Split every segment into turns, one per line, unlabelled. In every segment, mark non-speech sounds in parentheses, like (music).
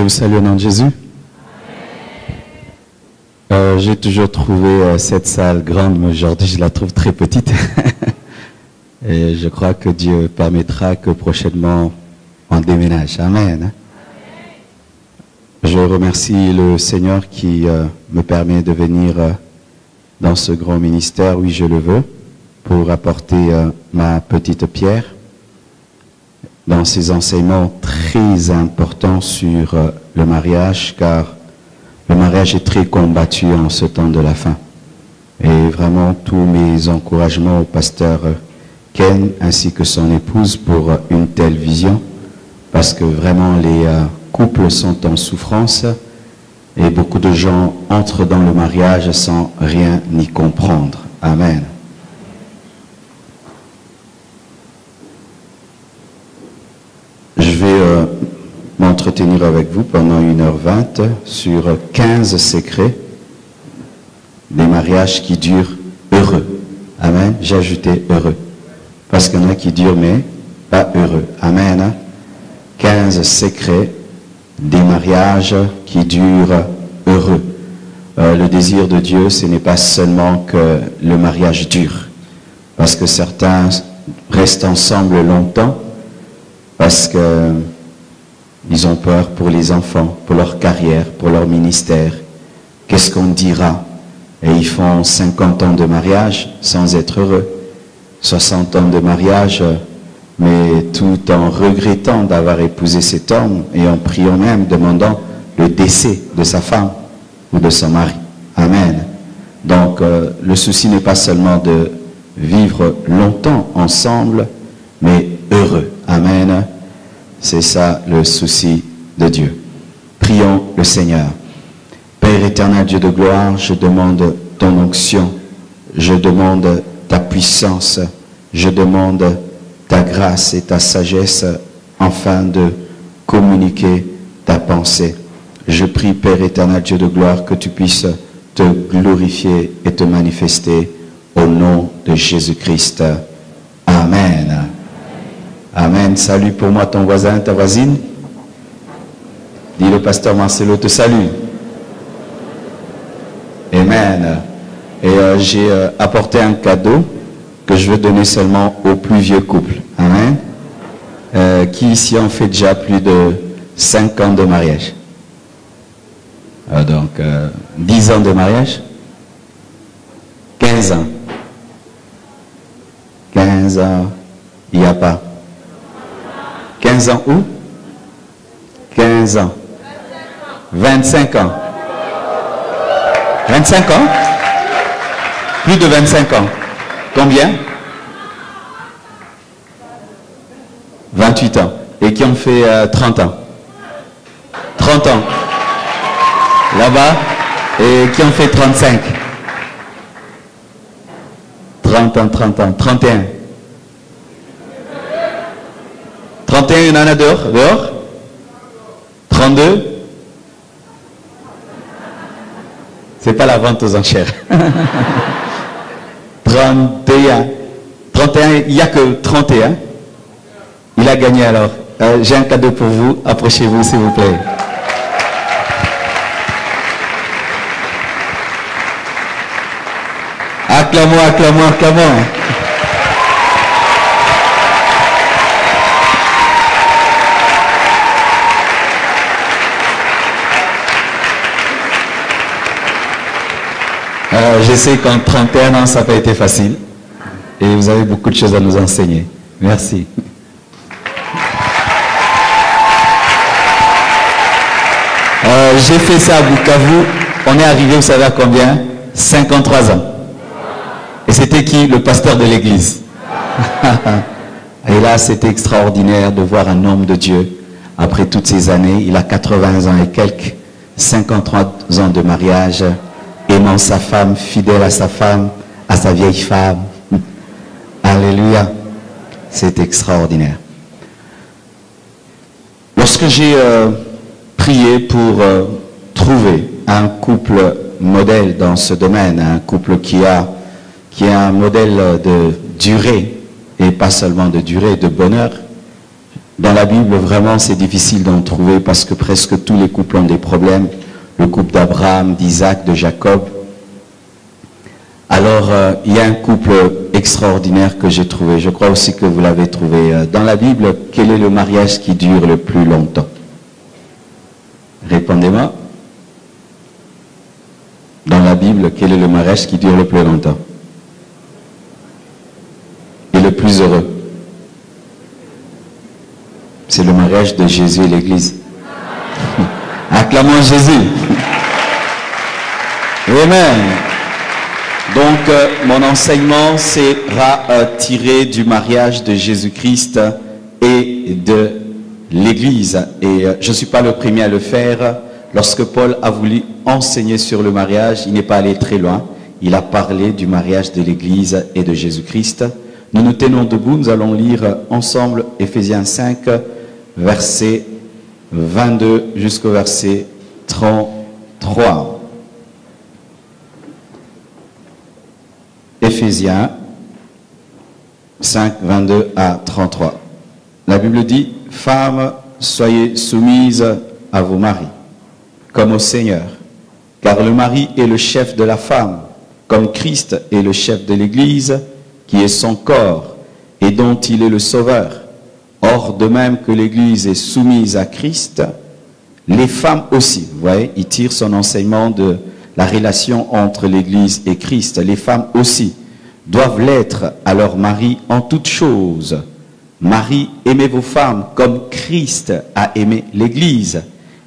Je vous salue au nom de Jésus. Euh, J'ai toujours trouvé euh, cette salle grande, mais aujourd'hui je la trouve très petite. (laughs) Et je crois que Dieu permettra que prochainement on déménage. Amen. Je remercie le Seigneur qui euh, me permet de venir dans ce grand ministère, oui je le veux, pour apporter ma petite pierre dans ces enseignements très importants sur euh, le mariage, car le mariage est très combattu en ce temps de la fin. Et vraiment tous mes encouragements au pasteur euh, Ken ainsi que son épouse pour euh, une telle vision, parce que vraiment les couples sont en souffrance et beaucoup de gens entrent dans le mariage sans rien y comprendre. Amen. Je vais euh, avec vous pendant 1h20 sur 15 secrets des mariages qui durent heureux. Amen. J'ai ajouté heureux. Parce qu'il y a qui durent mais pas heureux. Amen. hein? 15 secrets des mariages qui durent heureux. Euh, le désir de Dieu, ce n'est pas seulement que le mariage dure. Parce que certains restent ensemble longtemps parce que ils ont peur pour les enfants, pour leur carrière, pour leur ministère. Qu'est-ce qu'on dira? Et ils font 50 ans de mariage sans être heureux, 60 ans de mariage, mais tout en regrettant d'avoir épousé cet homme et en priant même, demandant le décès de sa femme ou de son mari. Amen. Donc euh, le souci n'est pas seulement de vivre longtemps ensemble, mais heureux. Amen. C'est ça le souci de Dieu. Prions le Seigneur. Père éternel, Dieu de gloire, je demande ton onction, je demande ta puissance, je demande ta grâce et ta sagesse afin de communiquer ta pensée. Je prie, Père éternel, Dieu de gloire, que tu puisses te glorifier et te manifester au nom de Jésus-Christ. Amen. Amen. Salut pour moi ton voisin, ta voisine. Dis le pasteur Marcelo te salue. Amen. Et euh, j'ai euh, apporté un cadeau que je veux donner seulement aux plus vieux couples. Amen. Euh, qui ici ont fait déjà plus de 5 ans de mariage Donc, euh, 10 ans de mariage 15 ans 15 ans, il n'y a pas. 15 ans où? 15 ans. 25 ans. 25 ans? Plus de 25 ans. Combien? 28 ans. Et qui ont fait euh, 30 ans? 30 ans. Là-bas. Et qui ont fait 35 30 ans, 30 ans, 31. 31, il en dehors, dehors 32 C'est pas la vente aux enchères. (laughs) 31. 31, il n'y a que 31. Il a gagné alors. Euh, J'ai un cadeau pour vous. Approchez-vous, s'il vous plaît. Acclamons, acclamons, acclamons. Je sais qu'en 31 ans, ça n'a pas été facile. Et vous avez beaucoup de choses à nous enseigner. Merci. Euh, J'ai fait ça à Bukavu. On est arrivé, vous savez à combien? 53 ans. Et c'était qui? Le pasteur de l'église. (laughs) et là, c'était extraordinaire de voir un homme de Dieu. Après toutes ces années, il a 80 ans et quelques, 53 ans de mariage, aimant sa femme, fidèle à sa femme, à sa vieille femme. (laughs) Alléluia. C'est extraordinaire. Lorsque j'ai euh, prié pour euh, trouver un couple modèle dans ce domaine, un couple qui a, qui a un modèle de durée, et pas seulement de durée, de bonheur, Dans la Bible, vraiment, c'est difficile d'en trouver parce que presque tous les couples ont des problèmes. Le couple d'Abraham, d'Isaac, de Jacob. Alors, euh, il y a un couple extraordinaire que j'ai trouvé. Je crois aussi que vous l'avez trouvé. Euh, dans la Bible, quel est le mariage qui dure le plus longtemps? Répondez-moi. Dans la Bible, quel est le mariage qui dure le plus longtemps? Et le plus heureux? C'est le mariage de Jésus et l'Église. Acclamons Jésus. Amen. Donc, euh, mon enseignement sera euh, tiré du mariage de Jésus-Christ et de l'Église. Et euh, je ne suis pas le premier à le faire. Lorsque Paul a voulu enseigner sur le mariage, il n'est pas allé très loin. Il a parlé du mariage de l'Église et de Jésus-Christ. Nous nous tenons debout, nous allons lire ensemble Ephésiens 5, verset 22 jusqu'au verset 33. Éphésiens 5, 22 à 33. La Bible dit, Femmes, soyez soumises à vos maris, comme au Seigneur, car le mari est le chef de la femme, comme Christ est le chef de l'Église, qui est son corps, et dont il est le sauveur. Or, de même que l'Église est soumise à Christ, les femmes aussi, vous voyez, il tire son enseignement de la relation entre l'Église et Christ. Les femmes aussi doivent l'être à leur mari en toutes choses. Marie, aimez vos femmes comme Christ a aimé l'Église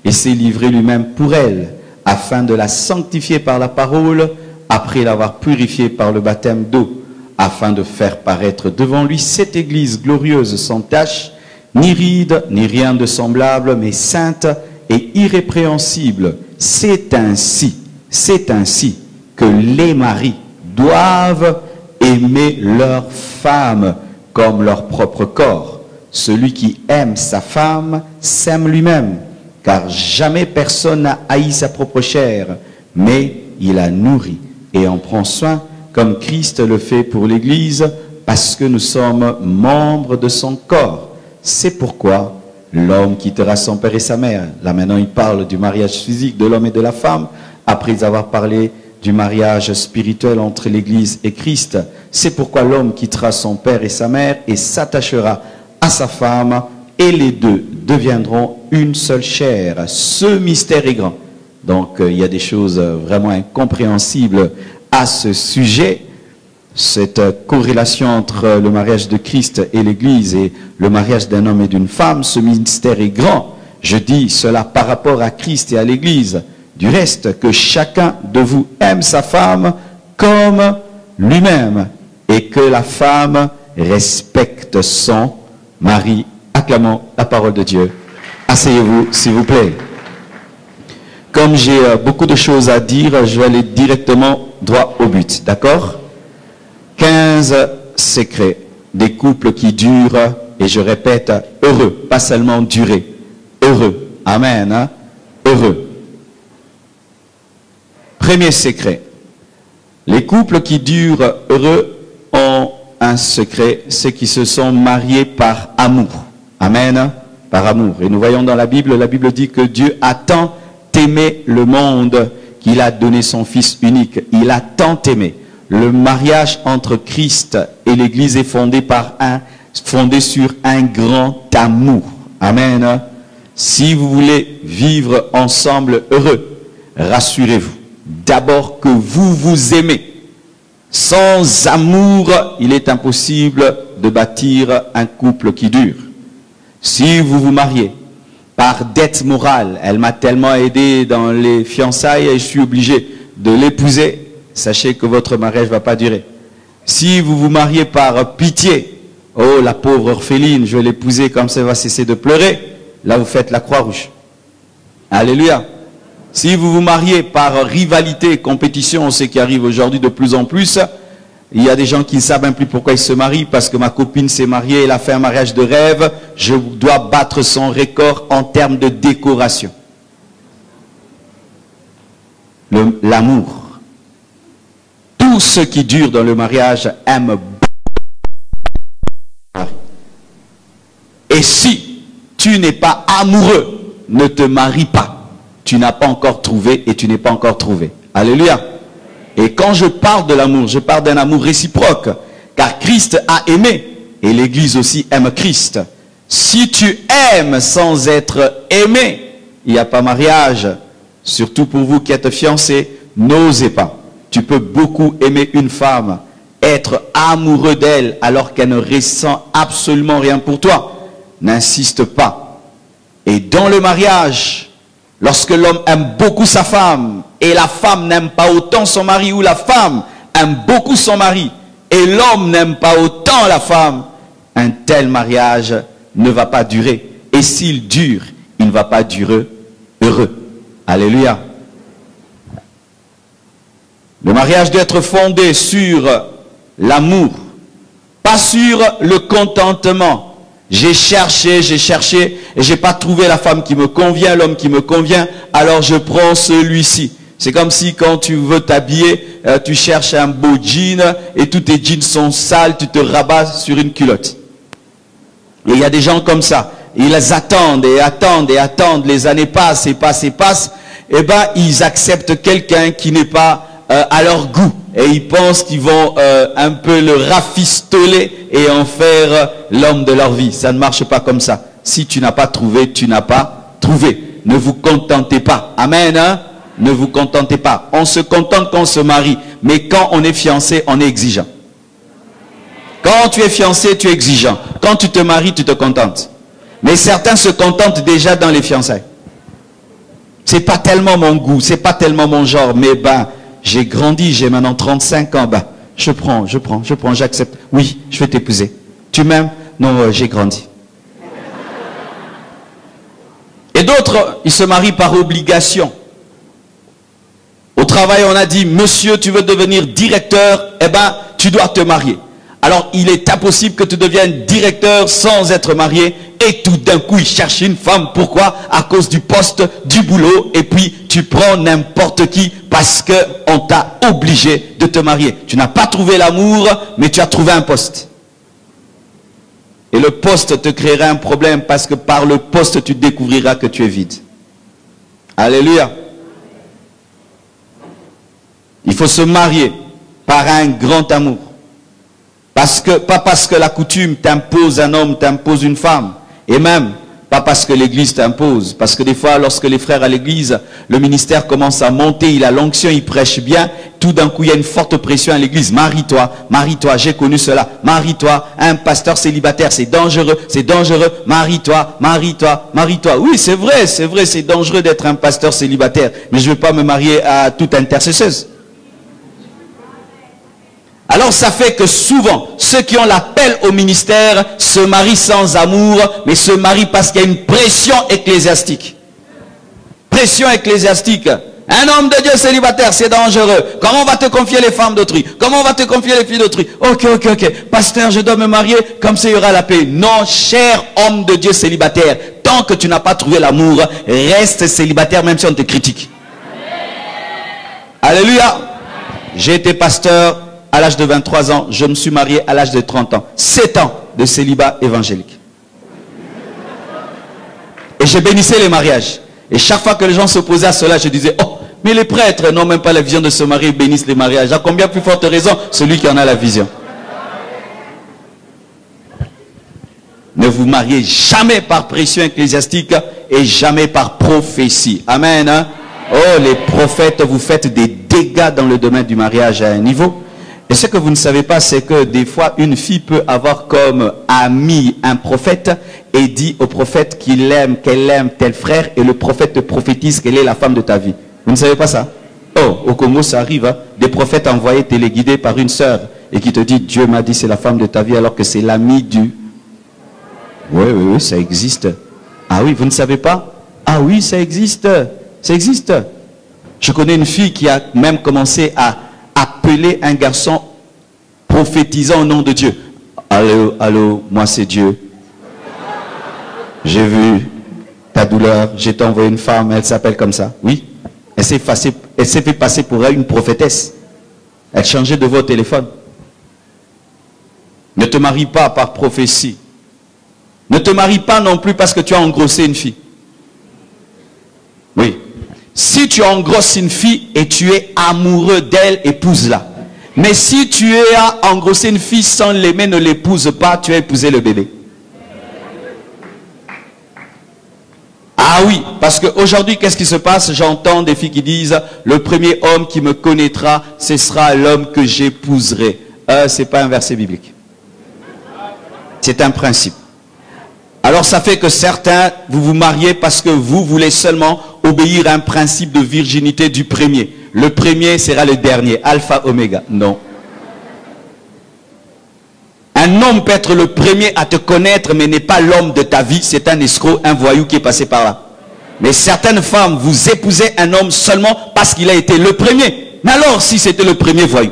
et s'est livré lui-même pour elle, afin de la sanctifier par la parole, après l'avoir purifiée par le baptême d'eau, afin de faire paraître devant lui cette Église glorieuse sans tache, ni ride, ni rien de semblable, mais sainte et irrépréhensible. C'est ainsi, c'est ainsi que les maris doivent aimer leurs femmes comme leur propre corps. Celui qui aime sa femme s'aime lui-même, car jamais personne n'a haï sa propre chair, mais il la nourrit et en prend soin, comme Christ le fait pour l'Église, parce que nous sommes membres de son corps. C'est pourquoi l'homme quittera son père et sa mère. Là maintenant, il parle du mariage physique de l'homme et de la femme, après avoir parlé du mariage spirituel entre l'Église et Christ. C'est pourquoi l'homme quittera son père et sa mère et s'attachera à sa femme, et les deux deviendront une seule chair. Ce mystère est grand. Donc euh, il y a des choses euh, vraiment incompréhensibles à ce sujet. Cette corrélation entre le mariage de Christ et l'Église et le mariage d'un homme et d'une femme, ce mystère est grand. Je dis cela par rapport à Christ et à l'Église. Du reste, que chacun de vous aime sa femme comme lui-même et que la femme respecte son mari. Acclamons la parole de Dieu. Asseyez-vous, s'il vous plaît. Comme j'ai euh, beaucoup de choses à dire, je vais aller directement droit au but. D'accord? 15 secrets des couples qui durent, et je répète, heureux, pas seulement durer, heureux. Amen. Hein? Heureux. Premier secret. Les couples qui durent heureux ont un secret, c'est qu'ils se sont mariés par amour. Amen. Par amour. Et nous voyons dans la Bible, la Bible dit que Dieu a tant aimé le monde qu'il a donné son Fils unique. Il a tant aimé. Le mariage entre Christ et l'Église est fondé par un, fondé sur un grand amour. Amen. Si vous voulez vivre ensemble heureux, rassurez-vous d'abord que vous vous aimez. Sans amour, il est impossible de bâtir un couple qui dure. Si vous vous mariez par dette morale, elle m'a tellement aidé dans les fiançailles et je suis obligé de l'épouser, sachez que votre mariage ne va pas durer. Si vous vous mariez par pitié, oh la pauvre orpheline, je vais l'épouser comme ça va cesser de pleurer, là vous faites la croix rouge. Alléluia. Si vous vous mariez par rivalité, compétition, ce qui arrive aujourd'hui de plus en plus, il y a des gens qui ne savent même plus pourquoi ils se marient, parce que ma copine s'est mariée, elle a fait un mariage de rêve, je dois battre son record en termes de décoration. L'amour. Tous ceux qui durent dans le mariage aiment Et si tu n'es pas amoureux, ne te marie pas. Tu n'as pas encore trouvé et tu n'es pas encore trouvé. Alléluia. Et quand je parle de l'amour, je parle d'un amour réciproque. Car Christ a aimé et l'Église aussi aime Christ. Si tu aimes sans être aimé, il n'y a pas mariage. Surtout pour vous qui êtes fiancés, n'osez pas. Tu peux beaucoup aimer une femme, être amoureux d'elle alors qu'elle ne ressent absolument rien pour toi. N'insiste pas. Et dans le mariage, lorsque l'homme aime beaucoup sa femme et la femme n'aime pas autant son mari ou la femme aime beaucoup son mari et l'homme n'aime pas autant la femme, un tel mariage ne va pas durer. Et s'il dure, il ne va pas durer heureux. Alléluia. Le mariage doit être fondé sur l'amour, pas sur le contentement. J'ai cherché, j'ai cherché, et j'ai pas trouvé la femme qui me convient, l'homme qui me convient, alors je prends celui-ci. C'est comme si quand tu veux t'habiller, euh, tu cherches un beau jean et tous tes jeans sont sales, tu te rabats sur une culotte. Il y a des gens comme ça. Ils attendent et attendent et attendent. Les années passent et passent et passent. Et eh ben, ils acceptent quelqu'un qui n'est pas euh, à leur goût. Et ils pensent qu'ils vont euh, un peu le rafistoler et en faire euh, l'homme de leur vie. Ça ne marche pas comme ça. Si tu n'as pas trouvé, tu n'as pas trouvé. Ne vous contentez pas. Amen. Hein? Ne vous contentez pas. On se contente quand on se marie. Mais quand on est fiancé, on est exigeant. Quand tu es fiancé, tu es exigeant. Quand tu te maries, tu te contentes. Mais certains se contentent déjà dans les fiançailles. C'est pas tellement mon goût, c'est pas tellement mon genre, mais ben, j'ai grandi, j'ai maintenant 35 ans, ben, je prends, je prends, je prends, j'accepte. Oui, je vais t'épouser. Tu m'aimes? Non, euh, j'ai grandi. Et d'autres, ils se marient par obligation. Au travail, on a dit, monsieur, tu veux devenir directeur, eh ben, tu dois te marier. Alors il est impossible que tu deviennes directeur sans être marié et tout d'un coup il cherche une femme. Pourquoi? À cause du poste, du boulot et puis tu prends n'importe qui parce qu'on t'a obligé de te marier. Tu n'as pas trouvé l'amour mais tu as trouvé un poste. Et le poste te créera un problème parce que par le poste tu découvriras que tu es vide. Alléluia. Il faut se marier par un grand amour. Parce que, pas parce que la coutume t'impose un homme, t'impose une femme. Et même, pas parce que l'église t'impose. Parce que des fois, lorsque les frères à l'église, le ministère commence à monter, il a l'onction, il prêche bien, tout d'un coup, il y a une forte pression à l'église. Marie-toi, marie-toi, j'ai connu cela. Marie-toi, un pasteur célibataire, c'est dangereux, c'est dangereux. Marie-toi, marie-toi, marie-toi. Oui, c'est vrai, c'est vrai, c'est dangereux d'être un pasteur célibataire. Mais je ne veux pas me marier à toute intercesseuse. Alors ça fait que souvent, ceux qui ont l'appel au ministère se marient sans amour, mais se marient parce qu'il y a une pression ecclésiastique. Pression ecclésiastique. Un homme de Dieu célibataire, c'est dangereux. Comment on va te confier les femmes d'autrui? Comment on va te confier les filles d'autrui? Ok, ok, ok. Pasteur, je dois me marier, comme ça il y aura la paix. Non, cher homme de Dieu célibataire, tant que tu n'as pas trouvé l'amour, reste célibataire même si on te critique. Alléluia. J'ai été pasteur à l'âge de 23 ans, je me suis marié à l'âge de 30 ans. 7 ans de célibat évangélique. Et j'ai bénissé les mariages. Et chaque fois que les gens s'opposaient à cela, je disais, oh, mais les prêtres n'ont même pas la vision de se marier, bénissent les mariages. À combien plus forte raison celui qui en a la vision Ne vous mariez jamais par pression ecclésiastique et jamais par prophétie. Amen. Hein? Oh, les prophètes, vous faites des dégâts dans le domaine du mariage à un niveau. Ce que vous ne savez pas, c'est que des fois, une fille peut avoir comme ami un prophète et dit au prophète qu'il aime, qu'elle aime tel frère, et le prophète te prophétise qu'elle est la femme de ta vie. Vous ne savez pas ça? Oh, au Congo, ça arrive. Hein. Des prophètes envoyés téléguidés par une sœur et qui te dit, Dieu m'a dit c'est la femme de ta vie alors que c'est l'ami du... Oui, oui, oui, ça existe. Ah oui, vous ne savez pas? Ah oui, ça existe. Ça existe. Je connais une fille qui a même commencé à appeler un garçon prophétisant au nom de Dieu. Allô, allô, moi c'est Dieu. J'ai vu ta douleur, j'ai envoyé une femme, elle s'appelle comme ça. Oui, elle s'est fait passer pour une prophétesse. Elle changeait de voix au téléphone. Ne te marie pas par prophétie. Ne te marie pas non plus parce que tu as engrossé une fille. Oui. Si tu engrosses une fille et tu es amoureux d'elle, épouse-la. Mais si tu as engrossé une fille sans l'aimer, ne l'épouse pas, tu as épousé le bébé. Ah oui, parce qu'aujourd'hui, qu'est-ce qui se passe? J'entends des filles qui disent, le premier homme qui me connaîtra, ce sera l'homme que j'épouserai. Euh, ce n'est pas un verset biblique. C'est un principe. Alors ça fait que certains, vous vous mariez parce que vous voulez seulement obéir à un principe de virginité du premier. Le premier sera le dernier, alpha, oméga. Non. Un homme peut être le premier à te connaître, mais n'est pas l'homme de ta vie. C'est un escroc, un voyou qui est passé par là. Mais certaines femmes, vous épousez un homme seulement parce qu'il a été le premier. Mais alors, si c'était le premier voyou?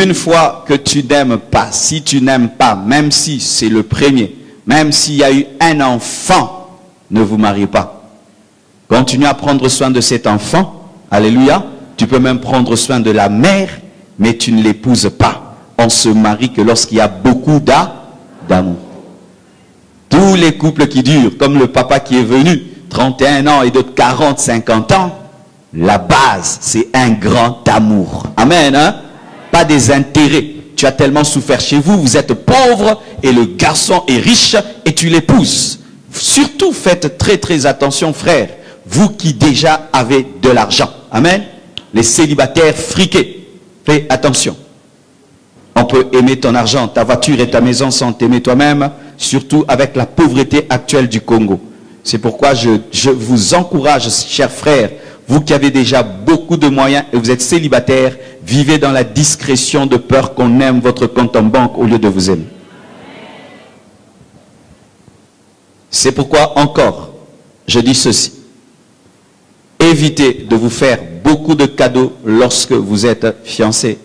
Une fois que tu n'aimes pas, si tu n'aimes pas, même si c'est le premier, même s'il y a eu un enfant, ne vous mariez pas. Continuez à prendre soin de cet enfant. Alléluia. Tu peux même prendre soin de la mère, mais tu ne l'épouses pas. On se marie que lorsqu'il y a beaucoup d'amour. Tous les couples qui durent, comme le papa qui est venu, 31 ans et d'autres 40, 50 ans, la base, c'est un grand amour. Amen. Hein? Pas des intérêts. Tu as tellement souffert chez vous, vous êtes pauvre et le garçon est riche et tu l'épouses. Surtout faites très très attention frère, vous qui déjà avez de l'argent. Amen. Les célibataires friqués, fais attention. On peut aimer ton argent, ta voiture et ta maison sans t'aimer toi-même, surtout avec la pauvreté actuelle du Congo. C'est pourquoi je, je vous encourage, chers frères, vous qui avez déjà beaucoup de moyens et vous êtes célibataire, vivez dans la discrétion de peur qu'on aime votre compte en banque au lieu de vous aimer. C'est pourquoi encore, je dis ceci. Évitez de vous faire beaucoup de cadeaux lorsque vous êtes fiancé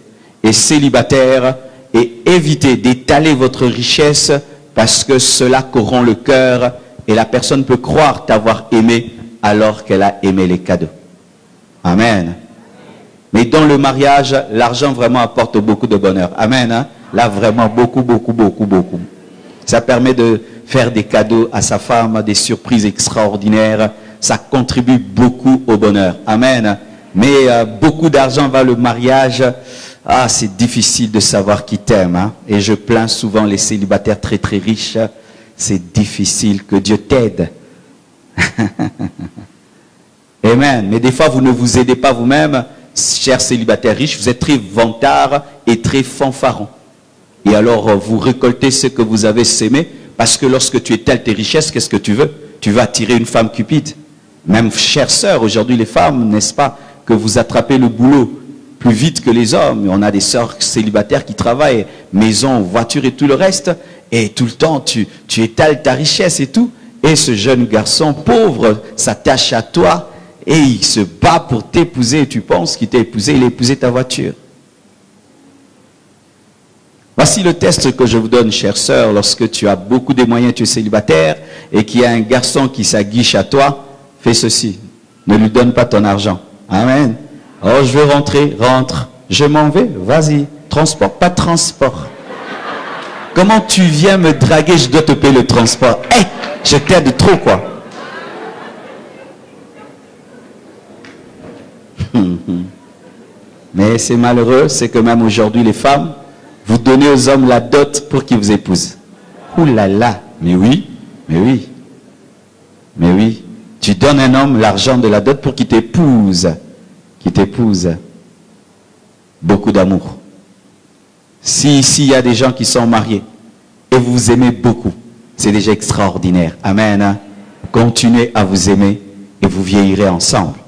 et célibataire et évitez d'étaler votre richesse parce que cela corrompt le cœur et la personne peut croire t'avoir aimé alors qu'elle a aimé les cadeaux. Amen. Mais dans le mariage, l'argent vraiment apporte beaucoup de bonheur. Amen. Hein? Là, vraiment, beaucoup, beaucoup, beaucoup, beaucoup. Ça permet de faire des cadeaux à sa femme, des surprises extraordinaires. Ça contribue beaucoup au bonheur. Amen. Mais euh, beaucoup d'argent va le mariage. Ah, c'est difficile de savoir qui t'aime. Hein? Et je plains souvent les célibataires très, très riches. C'est difficile que Dieu t'aide. (laughs) Amen. Mais des fois, vous ne vous aidez pas vous-même, chers célibataires riches, vous êtes très vantards et très fanfarons. Et alors, euh, vous récoltez ce que vous avez sémé, parce que lorsque tu étales tes richesses, qu'est-ce que tu veux? Tu veux attirer une femme cupide. Même, chères sœurs, aujourd'hui les femmes, n'est-ce pas, que vous attrapez le boulot plus vite que les hommes. On a des sœurs célibataires qui travaillent, maison, voiture et tout le reste, et tout le temps, tu, tu étales ta richesse et tout. Et ce jeune garçon pauvre s'attache à toi et il se bat pour t'épouser tu penses qu'il t'a épousé, il a épousé ta voiture. Voici le test que je vous donne, chère sœur, lorsque tu as beaucoup de moyens, tu es célibataire, et qu'il y a un garçon qui s'aguiche à toi, fais ceci. Ne lui donne pas ton argent. Amen. Oh, je veux rentrer, rentre. Je m'en vais, vas-y. Transport, pas transport. Comment tu viens me draguer, je dois te payer le transport. Eh, je t'aide trop, quoi. Mais c'est malheureux, c'est que même aujourd'hui, les femmes, vous donnez aux hommes la dot pour qu'ils vous épousent. Ouh là là, mais oui, mais oui, mais oui. Tu donnes un homme l'argent de la dot pour qu'il t'épouse, qu'il t'épouse. Beaucoup d'amour. Si ici il y a des gens qui sont mariés et vous vous aimez beaucoup, c'est déjà extraordinaire. Amen. Hein. Continuez à vous aimer et vous vieillirez ensemble.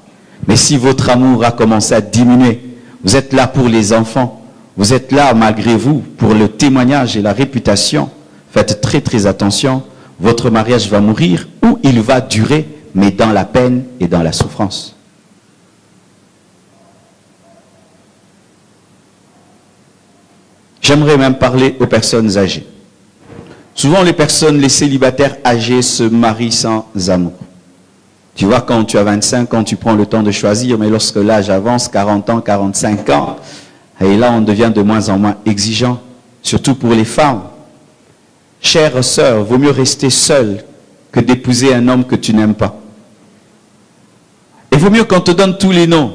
Mais si votre amour a commencé à diminuer, vous êtes là pour les enfants, vous êtes là malgré vous pour le témoignage et la réputation, faites très très attention, votre mariage va mourir ou il va durer, mais dans la peine et dans la souffrance. J'aimerais même parler aux personnes âgées. Souvent, les personnes, les célibataires âgés se marient sans amour. Tu vois, quand tu as 25 ans, tu prends le temps de choisir, mais lorsque l'âge avance, 40 ans, 45 ans, et là, on devient de moins en moins exigeant. surtout pour les femmes. Chère sœur, vaut mieux rester seule que d'épouser un homme que tu n'aimes pas. Il vaut mieux qu'on te donne tous les noms.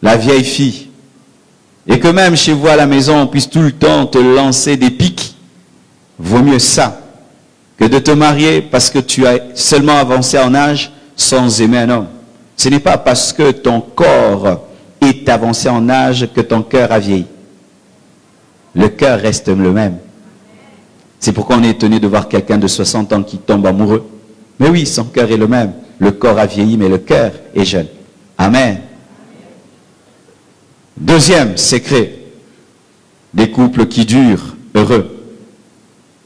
La vieille fille. Et que même chez vous à la maison, on puisse tout le temps te lancer des pics. Vaut mieux ça que de te marier parce que tu as seulement avancé en âge sans aimer un homme. Ce n'est pas parce que ton corps est avancé en âge que ton cœur a vieilli. Le cœur reste le même. C'est pourquoi on est étonné de voir quelqu'un de 60 ans qui tombe amoureux. Mais oui, son cœur est le même. Le corps a vieilli, mais le cœur est jeune. Amen. Deuxième secret des couples qui durent, heureux.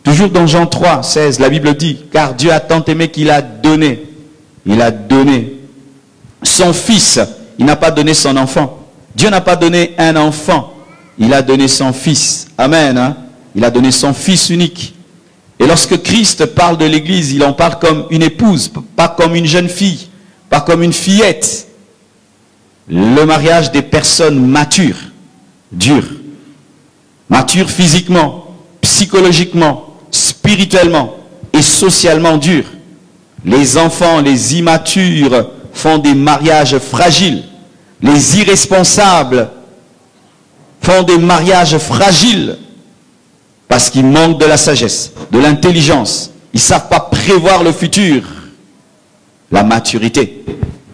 Toujours dans Jean 3, 16, la Bible dit, car Dieu a tant aimé qu'il a donné, il a donné son fils, il n'a pas donné son enfant. Dieu n'a pas donné un enfant, il a donné son fils. Amen. Hein. Il a donné son fils unique. Et lorsque Christ parle de l'Église, il en parle comme une épouse, pas comme une jeune fille, pas comme une fillette. Le mariage des personnes matures, dures, matures physiquement, psychologiquement, spirituellement et socialement dures. Les enfants, les immatures font des mariages fragiles. Les irresponsables font des mariages fragiles parce qu'ils manquent de la sagesse, de l'intelligence. Ils ne savent pas prévoir le futur. La maturité.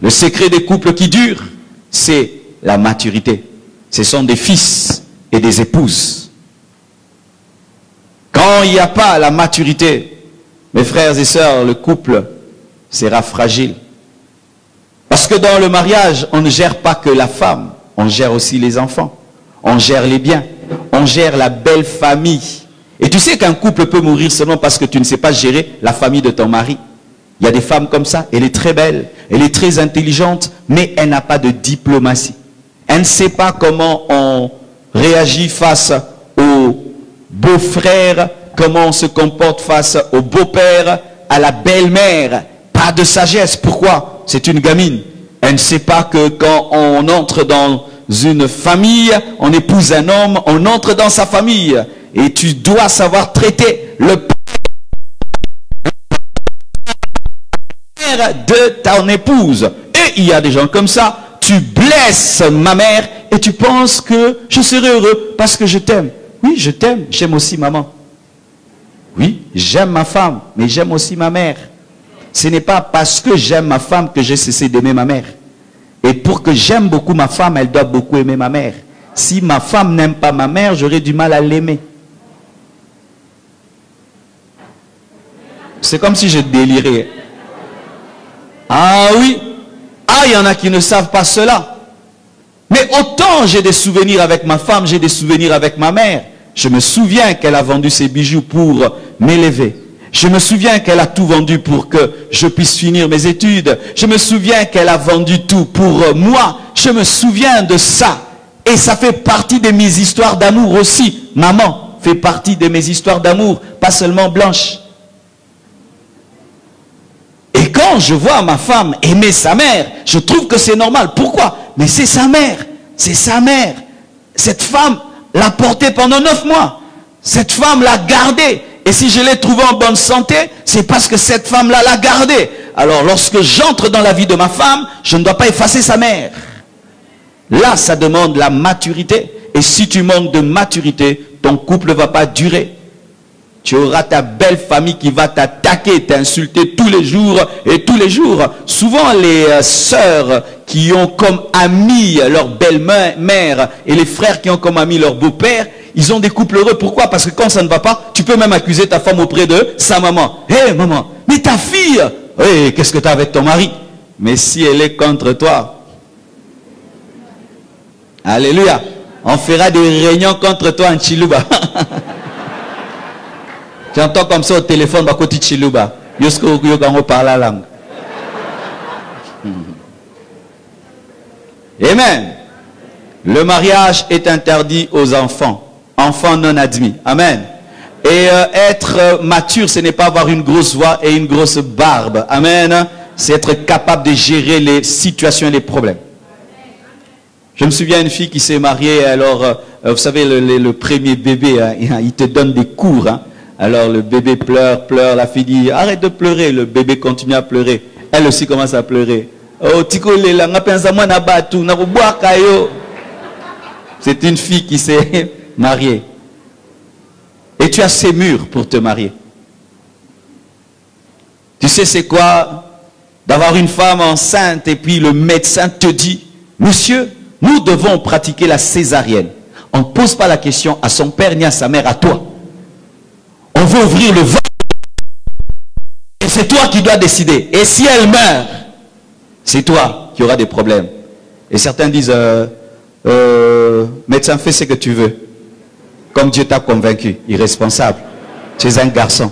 Le secret des couples qui durent, c'est la maturité. Ce sont des fils et des épouses. Quand il n'y a pas la maturité, mes frères et sœurs, le couple sera fragile. Parce que dans le mariage, on ne gère pas que la femme, on gère aussi les enfants, on gère les biens, on gère la belle famille. Et tu sais qu'un couple peut mourir seulement parce que tu ne sais pas gérer la famille de ton mari. Il y a des femmes comme ça, elle est très belle, elle est très intelligente, mais elle n'a pas de diplomatie. Elle ne sait pas comment on réagit face au beau-frère, comment on se comporte face au beau-père, à la belle-mère. Pas de sagesse. Pourquoi? C'est une gamine. Elle ne sait pas que quand on entre dans une famille, on épouse un homme, on entre dans sa famille. Et tu dois savoir traiter le père de ton épouse. Et il y a des gens comme ça. Tu blesses ma mère et tu penses que je serai heureux parce que je t'aime. Oui, je t'aime. J'aime aussi maman. Oui, j'aime ma femme, mais j'aime aussi ma mère. Ce n'est pas parce que j'aime ma femme que j'ai cessé d'aimer ma mère. Et pour que j'aime beaucoup ma femme, elle doit beaucoup aimer ma mère. Si ma femme n'aime pas ma mère, j'aurai du mal à l'aimer. C'est comme si je délirais. Ah oui. Ah, il y en a qui ne savent pas cela. Mais autant j'ai des souvenirs avec ma femme, j'ai des souvenirs avec ma mère. Je me souviens qu'elle a vendu ses bijoux pour m'élever. Je me souviens qu'elle a tout vendu pour que je puisse finir mes études. Je me souviens qu'elle a vendu tout pour moi. Je me souviens de ça. Et ça fait partie de mes histoires d'amour aussi. Maman fait partie de mes histoires d'amour, pas seulement blanche. Et quand je vois ma femme aimer sa mère, je trouve que c'est normal. Pourquoi? Mais c'est sa mère. C'est sa mère. Cette femme l'a portée pendant neuf mois. Cette femme l'a gardée. Et si je l'ai trouvée en bonne santé, c'est parce que cette femme-là l'a gardée. Alors lorsque j'entre dans la vie de ma femme, je ne dois pas effacer sa mère. Là, ça demande la maturité. Et si tu manques de maturité, ton couple ne va pas durer. Tu auras ta belle famille qui va t'attaquer, t'insulter tous les jours et tous les jours. Souvent, les euh, sœurs qui ont comme amis leur belle-mère et les frères qui ont comme amis leur beau-père, ils ont des couples heureux. Pourquoi? Parce que quand ça ne va pas, tu peux même accuser ta femme auprès de sa maman. Hé maman, mais ta fille, hey, qu'est-ce que tu as avec ton mari? Mais si elle est contre toi, Alléluia, on fera des réunions contre toi en Chiluba. (laughs) J'entends comme ça au téléphone, bah, côté Chiluba. Yosko parle la langue. (laughs) Amen. Le mariage est interdit aux enfants. Enfants non admis. Amen. Et euh, être mature, ce n'est pas avoir une grosse voix et une grosse barbe. Amen. C'est être capable de gérer les situations et les problèmes. Je me souviens d'une fille qui s'est mariée, alors, euh, vous savez, le, premier bébé, hein, il te donne des cours. Hein. Alors le bébé pleure, pleure, la fille dit, arrête de pleurer. Le bébé continue à pleurer. Elle aussi commence à pleurer. Oh, C'est une fille qui s'est mariée. Et tu as ces murs pour te marier. Tu sais c'est quoi? D'avoir une femme enceinte et puis le médecin te dit, monsieur, nous devons pratiquer la césarienne. On ne pose pas la question à son père ni à sa mère, à toi. On veut ouvrir le ventre. Et c'est toi qui dois décider. Et si elle meurt, c'est toi qui auras des problèmes. Et certains disent, euh, euh, médecin, fais ce que tu veux. Comme Dieu t'a convaincu, irresponsable. Tu es un garçon.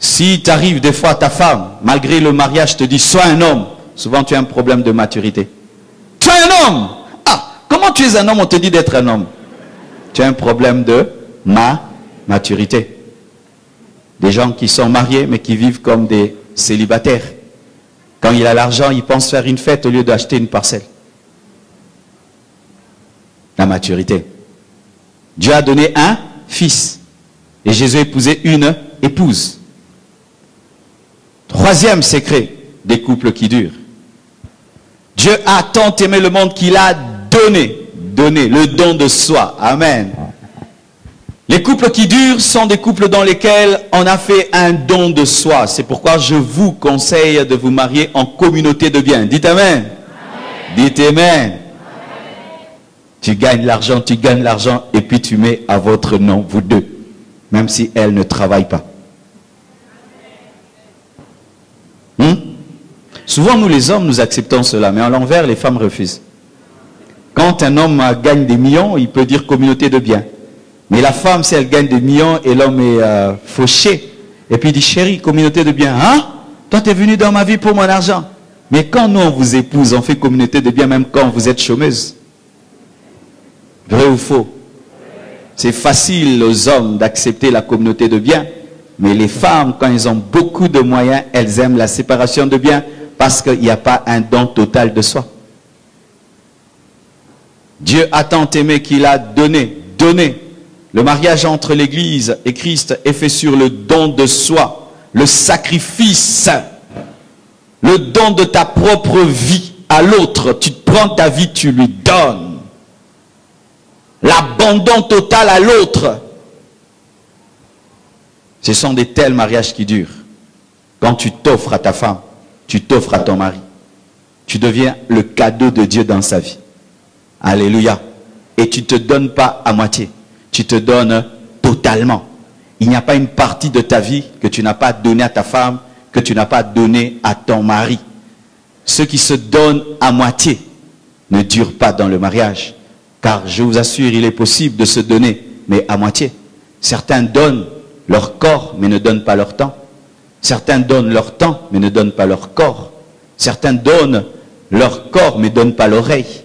Si tu arrives des fois ta femme, malgré le mariage, te dit sois un homme, souvent tu as un problème de maturité. Sois un homme Ah, comment tu es un homme? On te dit d'être un homme. Tu as un problème de ma maturité. Des gens qui sont mariés mais qui vivent comme des célibataires. Quand il a l'argent, il pense faire une fête au lieu d'acheter une parcelle. La maturité. Dieu a donné un fils. Et Jésus a épousé une épouse. Troisième secret des couples qui durent. Dieu a tant aimé le monde qu'il a donné, donné le don de soi. Amen. Les couples qui durent sont des couples dans lesquels on a fait un don de soi. C'est pourquoi je vous conseille de vous marier en communauté de biens. Dites Amen. Dites Amen. Tu gagnes l'argent, tu gagnes l'argent et puis tu mets à votre nom, vous deux, même si elle ne travaille pas. Hmm? Souvent, nous les hommes, nous acceptons cela, mais à l'envers, les femmes refusent. Quand un homme gagne des millions, il peut dire communauté de biens. Mais la femme, si elle gagne des millions et l'homme est euh, fauché, et puis il dit, chérie, communauté de biens, hein? Toi, tu es venu dans ma vie pour mon argent. Mais quand nous, on vous épouse, on fait communauté de biens, même quand vous êtes chômeuse. Vrai ou faux? C'est facile aux hommes d'accepter la communauté de biens, mais les femmes, quand elles ont beaucoup de moyens, elles aiment la séparation de biens parce qu'il n'y a pas un don total de soi. Dieu a tant aimé qu'il a donné, donné. Le mariage entre l'Église et Christ est fait sur le don de soi, le sacrifice, le don de ta propre vie à l'autre. Tu prends ta vie, tu lui donnes. L'abandon total à l'autre. Ce sont des tels mariages qui durent. Quand tu t'offres à ta femme, tu t'offres à ton mari. Tu deviens le cadeau de Dieu dans sa vie. Alléluia. Et tu ne te donnes pas à moitié. Tu te donnes totalement. Il n'y a pas une partie de ta vie que tu n'as pas donnée à ta femme, que tu n'as pas donnée à ton mari. Ceux qui se donnent à moitié ne durent pas dans le mariage. Car je vous assure, il est possible de se donner, mais à moitié. Certains donnent leur corps, mais ne donnent pas leur temps. Certains donnent leur temps, mais ne donnent pas leur corps. Certains donnent leur corps, mais ne donnent pas l'oreille.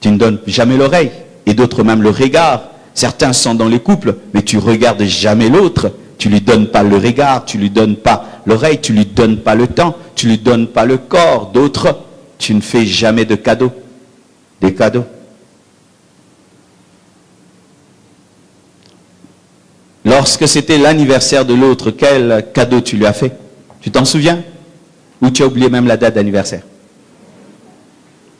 Tu ne donnes jamais l'oreille. Et d'autres même le regard. Certains sont dans les couples, mais tu regardes jamais l'autre. Tu lui donnes pas le regard, tu lui donnes pas l'oreille, tu lui donnes pas le temps, tu lui donnes pas le corps. D'autres, tu ne fais jamais de cadeaux. Des cadeaux. Lorsque c'était l'anniversaire de l'autre, quel cadeau tu lui as fait? Tu t'en souviens? Ou tu as oublié même la date d'anniversaire?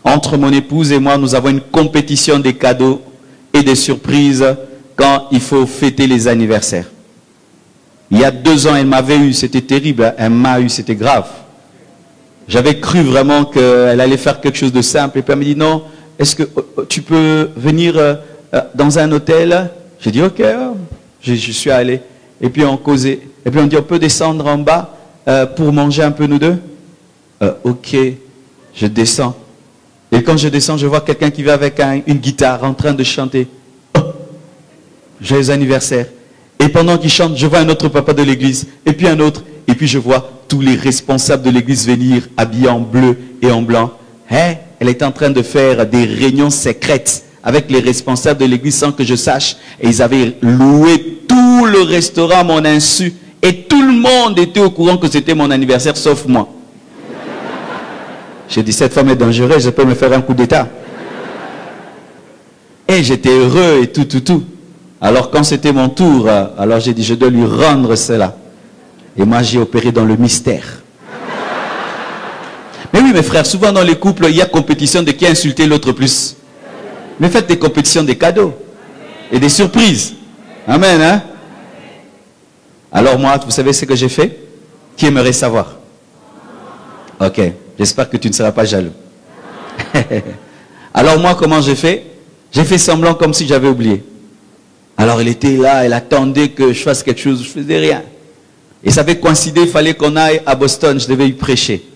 Entre mon épouse et moi, nous avons une compétition des cadeaux et des surprises quand il faut fêter les anniversaires. Il y a deux ans, elle m'avait eu, c'était terrible, elle m'a eu, c'était grave. J'avais cru vraiment qu'elle allait faire quelque chose de simple. Et puis elle me dit, non, est-ce que euh, tu peux venir euh, dans un hôtel? J'ai dit, ok, je, suis allé. Et puis on causait. Et puis on dit, on peut descendre en bas euh, pour manger un peu nous deux? Euh, Ok, je descends. Et quand je descends, je vois quelqu'un qui va avec une guitare en train de chanter. Oh, joyeux anniversaire. Et pendant qu'il chante, je vois un autre papa de l'église. Et puis un autre. Et puis je vois tous les responsables de l'église venir habillés en bleu et en blanc. Hein? Elle est en train de faire des réunions secrètes avec les responsables de l'église sans que je sache. Et ils avaient loué tout le restaurant à mon insu. Et tout le monde était au courant que c'était mon anniversaire, sauf moi. J'ai dit, cette femme est dangereuse, je peux me faire un coup d'état. Et j'étais heureux et tout, tout, tout. Alors quand c'était mon tour, euh, alors j'ai dit, je dois lui rendre cela. Et moi, j'ai opéré dans le mystère. Mais oui, mes frères, souvent dans les couples, il y a compétition de qui a insulté l'autre plus. Mais faites des compétitions des cadeaux et des surprises. Amen, hein? Alors moi, vous savez ce que j'ai fait? Qui aimerait savoir? Ok, j'espère que tu ne seras pas jaloux. (laughs) Alors moi, comment j'ai fait? J'ai fait semblant comme si j'avais oublié. Alors elle était là, elle attendait que je fasse quelque chose, je faisais rien. Et ça avait coïncidé, il fallait qu'on aille à Boston, je devais y prêcher.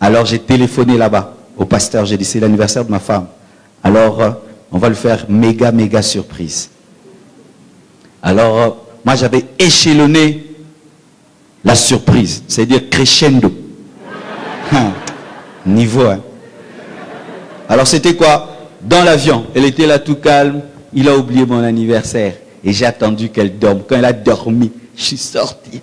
Alors j'ai téléphoné là-bas au pasteur, j'ai dit c'est l'anniversaire de ma femme. Alors euh, on va le faire méga, méga surprise. Alors euh, moi j'avais échelonné la surprise, c'est-à-dire crescendo. (laughs) Hein, niveau. Hein. Alors c'était quoi? Dans l'avion, elle était là tout calme, il a oublié mon anniversaire et j'ai attendu qu'elle dorme. Quand elle a dormi, je suis sorti.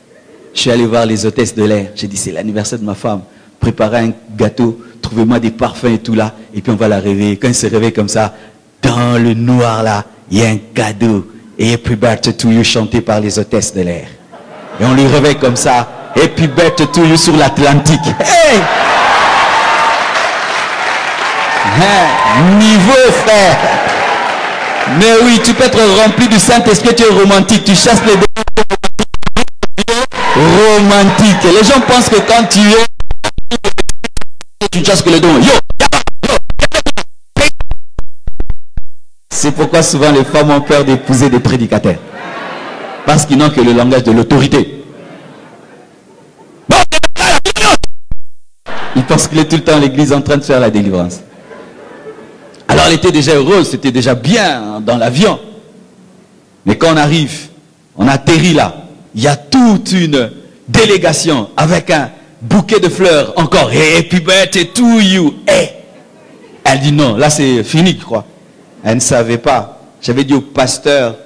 Je suis allé voir les hôtesses de l'air. J'ai dit c'est l'anniversaire de ma femme préparez un gâteau, trouvez-moi des parfums et tout là, et puis on va la réveiller. Quand elle se réveille comme ça, dans le noir là, il y a un cadeau. Et Birthday to you chanté par les hôtesses de l'air. Et on lui réveille comme ça, Happy Birthday to you sur l'Atlantique. Hey! Hein? Niveau frère. Mais oui, tu peux être rempli du Saint-Esprit, tu es romantique, tu chasses les romantique. Les gens pensent que quand tu es c'est pourquoi souvent les femmes ont peur d'épouser des prédicateurs. Parce qu'ils n'ont que le langage de l'autorité. Ils pensent qu'il est tout le temps l'église en train de faire la délivrance. Alors elle était déjà heureuse, c'était déjà bien dans l'avion. Mais quand on arrive, on atterrit là, il y a toute une délégation avec un, bouquet de fleurs, encore, happy birthday to you. Hey. Elle dit non, là c'est fini, je crois. Elle ne savait pas. J'avais dit au pasteur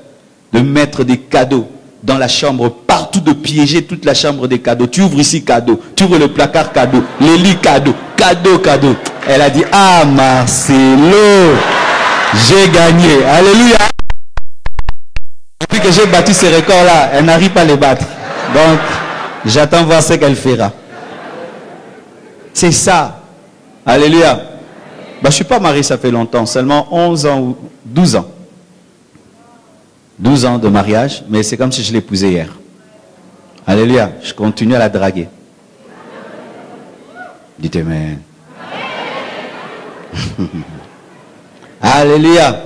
de mettre des cadeaux dans la chambre, partout de piéger toute la chambre des cadeaux. Tu ouvres ici cadeau, tu ouvres le placard cadeau, les lits cadeau, cadeau, cadeau. Elle a dit, ah Marcelo, j'ai gagné. Alléluia. Depuis que j'ai battu ces records-là, elle n'arrive pas à les battre. Donc, j'attends voir ce qu'elle fera. C'est ça. Alléluia. Bah, je ne suis pas marié, ça fait longtemps, seulement 11 ans ou 12 ans. 12 ans de mariage, mais c'est comme si je l'épousais hier. Alléluia. Je continue à la draguer. Dites Amen. (laughs) Alléluia.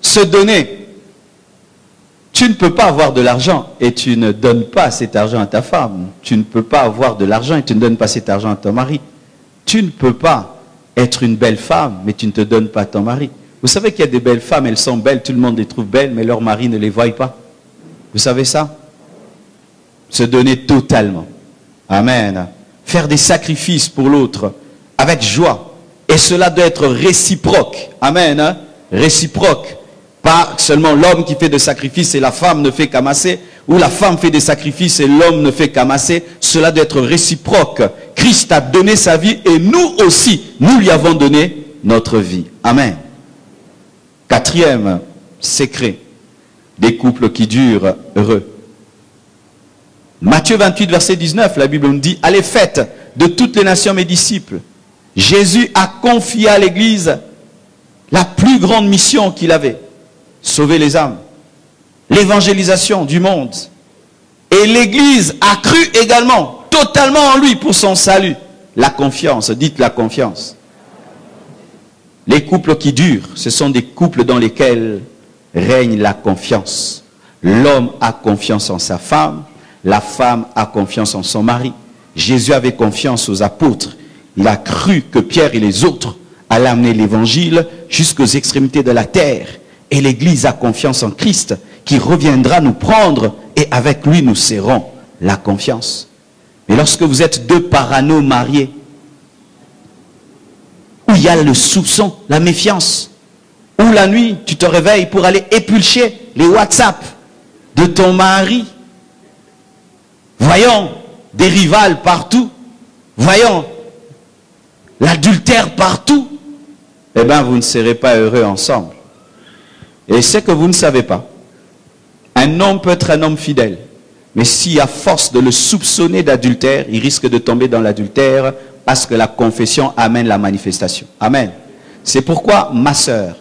Se donner. Tu ne peux pas avoir de l'argent et tu ne donnes pas cet argent à ta femme. Tu ne peux pas avoir de l'argent et tu ne donnes pas cet argent à ton mari. Tu ne peux pas être une belle femme, mais tu ne te donnes pas ton mari. Vous savez qu'il y a des belles femmes, elles sont belles, tout le monde les trouve belles, mais leur mari ne les voit pas. Vous savez ça? Se donner totalement. Amen. Faire des sacrifices pour l'autre avec joie. Et cela doit être réciproque. Amen. Réciproque. Pas seulement l'homme qui fait des sacrifices et la femme ne fait qu'amasser, ou la femme fait des sacrifices et l'homme ne fait qu'amasser. Cela doit être réciproque. Christ a donné sa vie et nous aussi, nous lui avons donné notre vie. Amen. Quatrième secret des couples qui durent heureux. Matthieu 28, verset 19, la Bible nous dit, allez faites de toutes les nations mes disciples. Jésus a confié à l'Église la plus grande mission qu'il avait sauver les âmes, l'évangélisation du monde. Et l'Église a cru également totalement en lui pour son salut. La confiance, dites la confiance. Les couples qui durent, ce sont des couples dans lesquels règne la confiance. L'homme a confiance en sa femme, la femme a confiance en son mari. Jésus avait confiance aux apôtres. Il a cru que Pierre et les autres allaient amener l'évangile jusqu'aux extrémités de la terre. Et l'Église a confiance en Christ qui reviendra nous prendre et avec lui nous serrons la confiance. Mais lorsque vous êtes deux parano mariés, où il y a le soupçon, la méfiance, où la nuit tu te réveilles pour aller épulcher les WhatsApp de ton mari, voyons des rivales partout, voyons l'adultère partout, eh bien, vous ne serez pas heureux ensemble. Et c'est que vous ne savez pas. Un homme peut être un homme fidèle. Mais si à force de le soupçonner d'adultère, il risque de tomber dans l'adultère parce que la confession amène la manifestation. Amen. C'est pourquoi, ma sœur,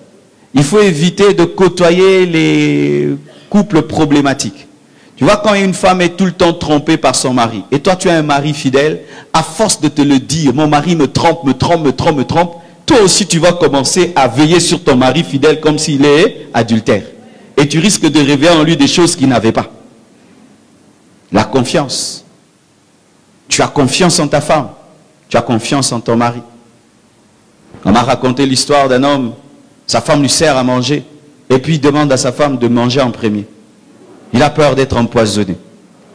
il faut éviter de côtoyer les couples problématiques. Tu vois, quand une femme est tout le temps trompée par son mari, et toi tu as un mari fidèle, à force de te le dire, mon mari me trompe, me trompe, me trompe, me trompe, toi aussi tu vas commencer à veiller sur ton mari fidèle comme s'il est adultère. Et tu risques de rêver en lui des choses qu'il n'avait pas. La confiance. Tu as confiance en ta femme. Tu as confiance en ton mari. On m'a raconté l'histoire d'un homme, sa femme lui sert à manger, et puis il demande à sa femme de manger en premier. Il a peur d'être empoisonné.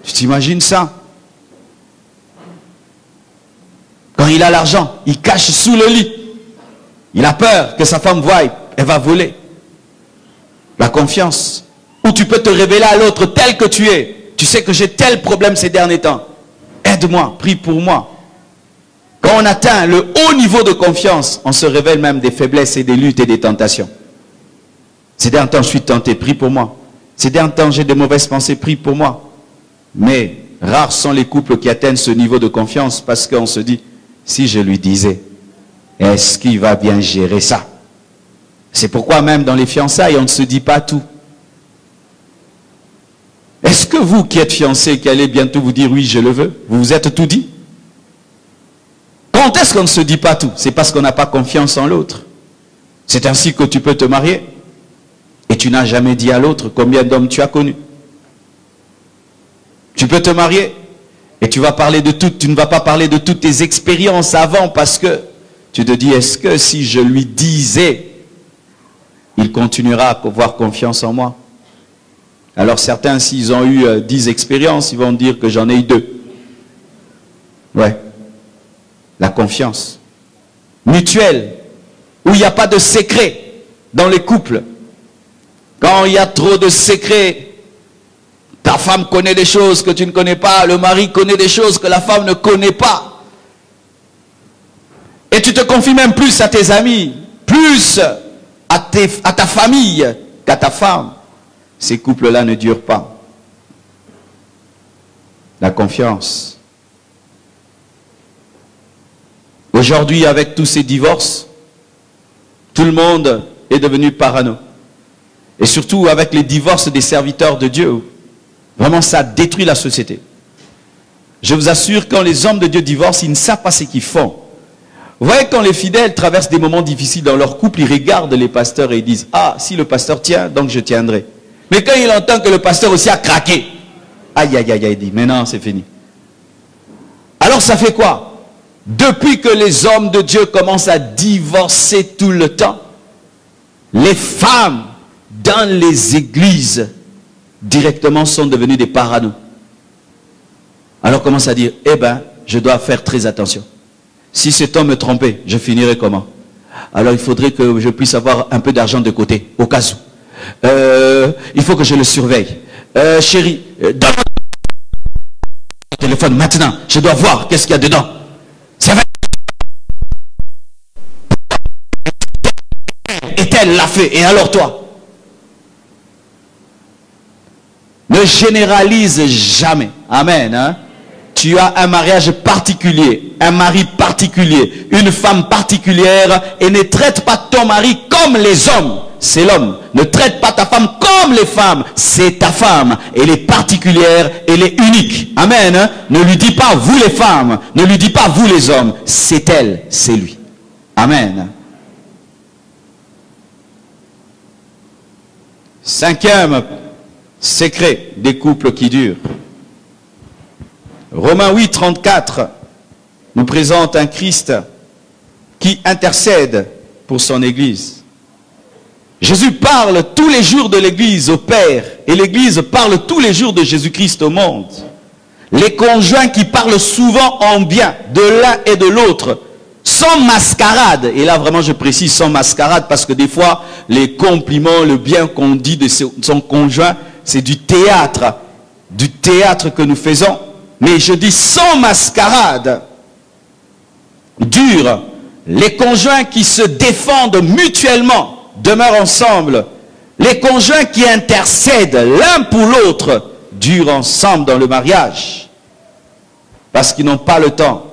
Tu t'imagines ça? Quand il a l'argent, il cache sous le lit. Il a peur que sa femme voie, elle va voler. La confiance. Ou tu peux te révéler à l'autre tel que tu es. Tu sais que j'ai tel problème ces derniers temps. Aide-moi, prie pour moi. Quand on atteint le haut niveau de confiance, on se révèle même des faiblesses et des luttes et des tentations. Ces derniers temps, je suis tenté, prie pour moi. Ces derniers temps, j'ai de mauvaises pensées, prie pour moi. Mais rares sont les couples qui atteignent ce niveau de confiance parce qu'on se dit, si je lui disais, est-ce qu'il va bien gérer ça? C'est pourquoi même dans les fiançailles, on ne se dit pas tout. Est-ce que vous qui êtes fiancé, qui allez bientôt vous dire oui, je le veux, vous vous êtes tout dit? Quand est-ce qu'on ne se dit pas tout? C'est parce qu'on n'a pas confiance en l'autre. C'est ainsi que tu peux te marier. Et tu n'as jamais dit à l'autre combien d'hommes tu as connus. Tu peux te marier et tu vas parler de tout, tu ne vas pas parler de toutes tes expériences avant parce que tu te dis, est-ce que si je lui disais, il continuera à avoir confiance en moi? Alors certains, s'ils ont eu euh, dix expériences, ils vont dire que j'en ai eu deux. Ouais. La confiance. Mutuelle. Où il n'y a pas de secret dans les couples. Quand il y a trop de secrets, ta femme connaît des choses que tu ne connais pas, le mari connaît des choses que la femme ne connaît pas. Et tu te confies même plus à tes amis, plus à, ta famille qu'à ta femme. Ces couples-là ne durent pas. La confiance. Aujourd'hui, avec tous ces divorces, tout le monde est devenu parano. Et surtout avec les divorces des serviteurs de Dieu. Vraiment, ça détruit la société. Je vous assure, quand les hommes de Dieu divorcent, ils ne savent pas ce qu'ils font. Vous voyez, quand les fidèles traversent des moments difficiles dans leur couple, ils regardent les pasteurs et ils disent, ah, si le pasteur tient, donc je tiendrai. Mais quand il entend que le pasteur aussi a craqué, aïe, aïe, aïe, aïe, il dit, maintenant c'est fini. Alors ça fait quoi? Depuis que les hommes de Dieu commencent à divorcer tout le temps, les femmes dans les églises directement sont devenus des paranos. Alors commence à dire, eh ben, je dois faire très attention. Si cet homme me trompait, je finirai comment? Alors il faudrait que je puisse avoir un peu d'argent de côté, au cas où. Euh, il faut que je le surveille. Euh, chérie, euh, donne le téléphone maintenant. Je dois voir qu'est-ce qu'il y a dedans. C'est vrai. Et elle l'a fait. Et alors toi? Ne généralise jamais. Amen. Hein? Tu as un mariage particulier, un mari particulier, une femme particulière et ne traite pas ton mari comme les hommes. C'est l'homme. Ne traite pas ta femme comme les femmes. C'est ta femme. Elle est particulière, elle est unique. Amen. Hein? Ne lui dis pas vous les femmes. Ne lui dis pas vous les hommes. C'est elle, c'est lui. Amen. Cinquième secret des couples qui durent. Romains 8, 34 nous présente un Christ qui intercède pour son Église. Jésus parle tous les jours de l'Église au Père et l'Église parle tous les jours de Jésus-Christ au monde. Les conjoints qui parlent souvent en bien de l'un et de l'autre, sans mascarade, et là vraiment je précise sans mascarade parce que des fois les compliments, le bien qu'on dit de son conjoint, c'est du théâtre, du théâtre que nous faisons, mais je dis sans mascarade, dur Les conjoints qui se défendent mutuellement demeurent ensemble. Les conjoints qui intercèdent l'un pour l'autre durent ensemble dans le mariage. Parce qu'ils n'ont pas le temps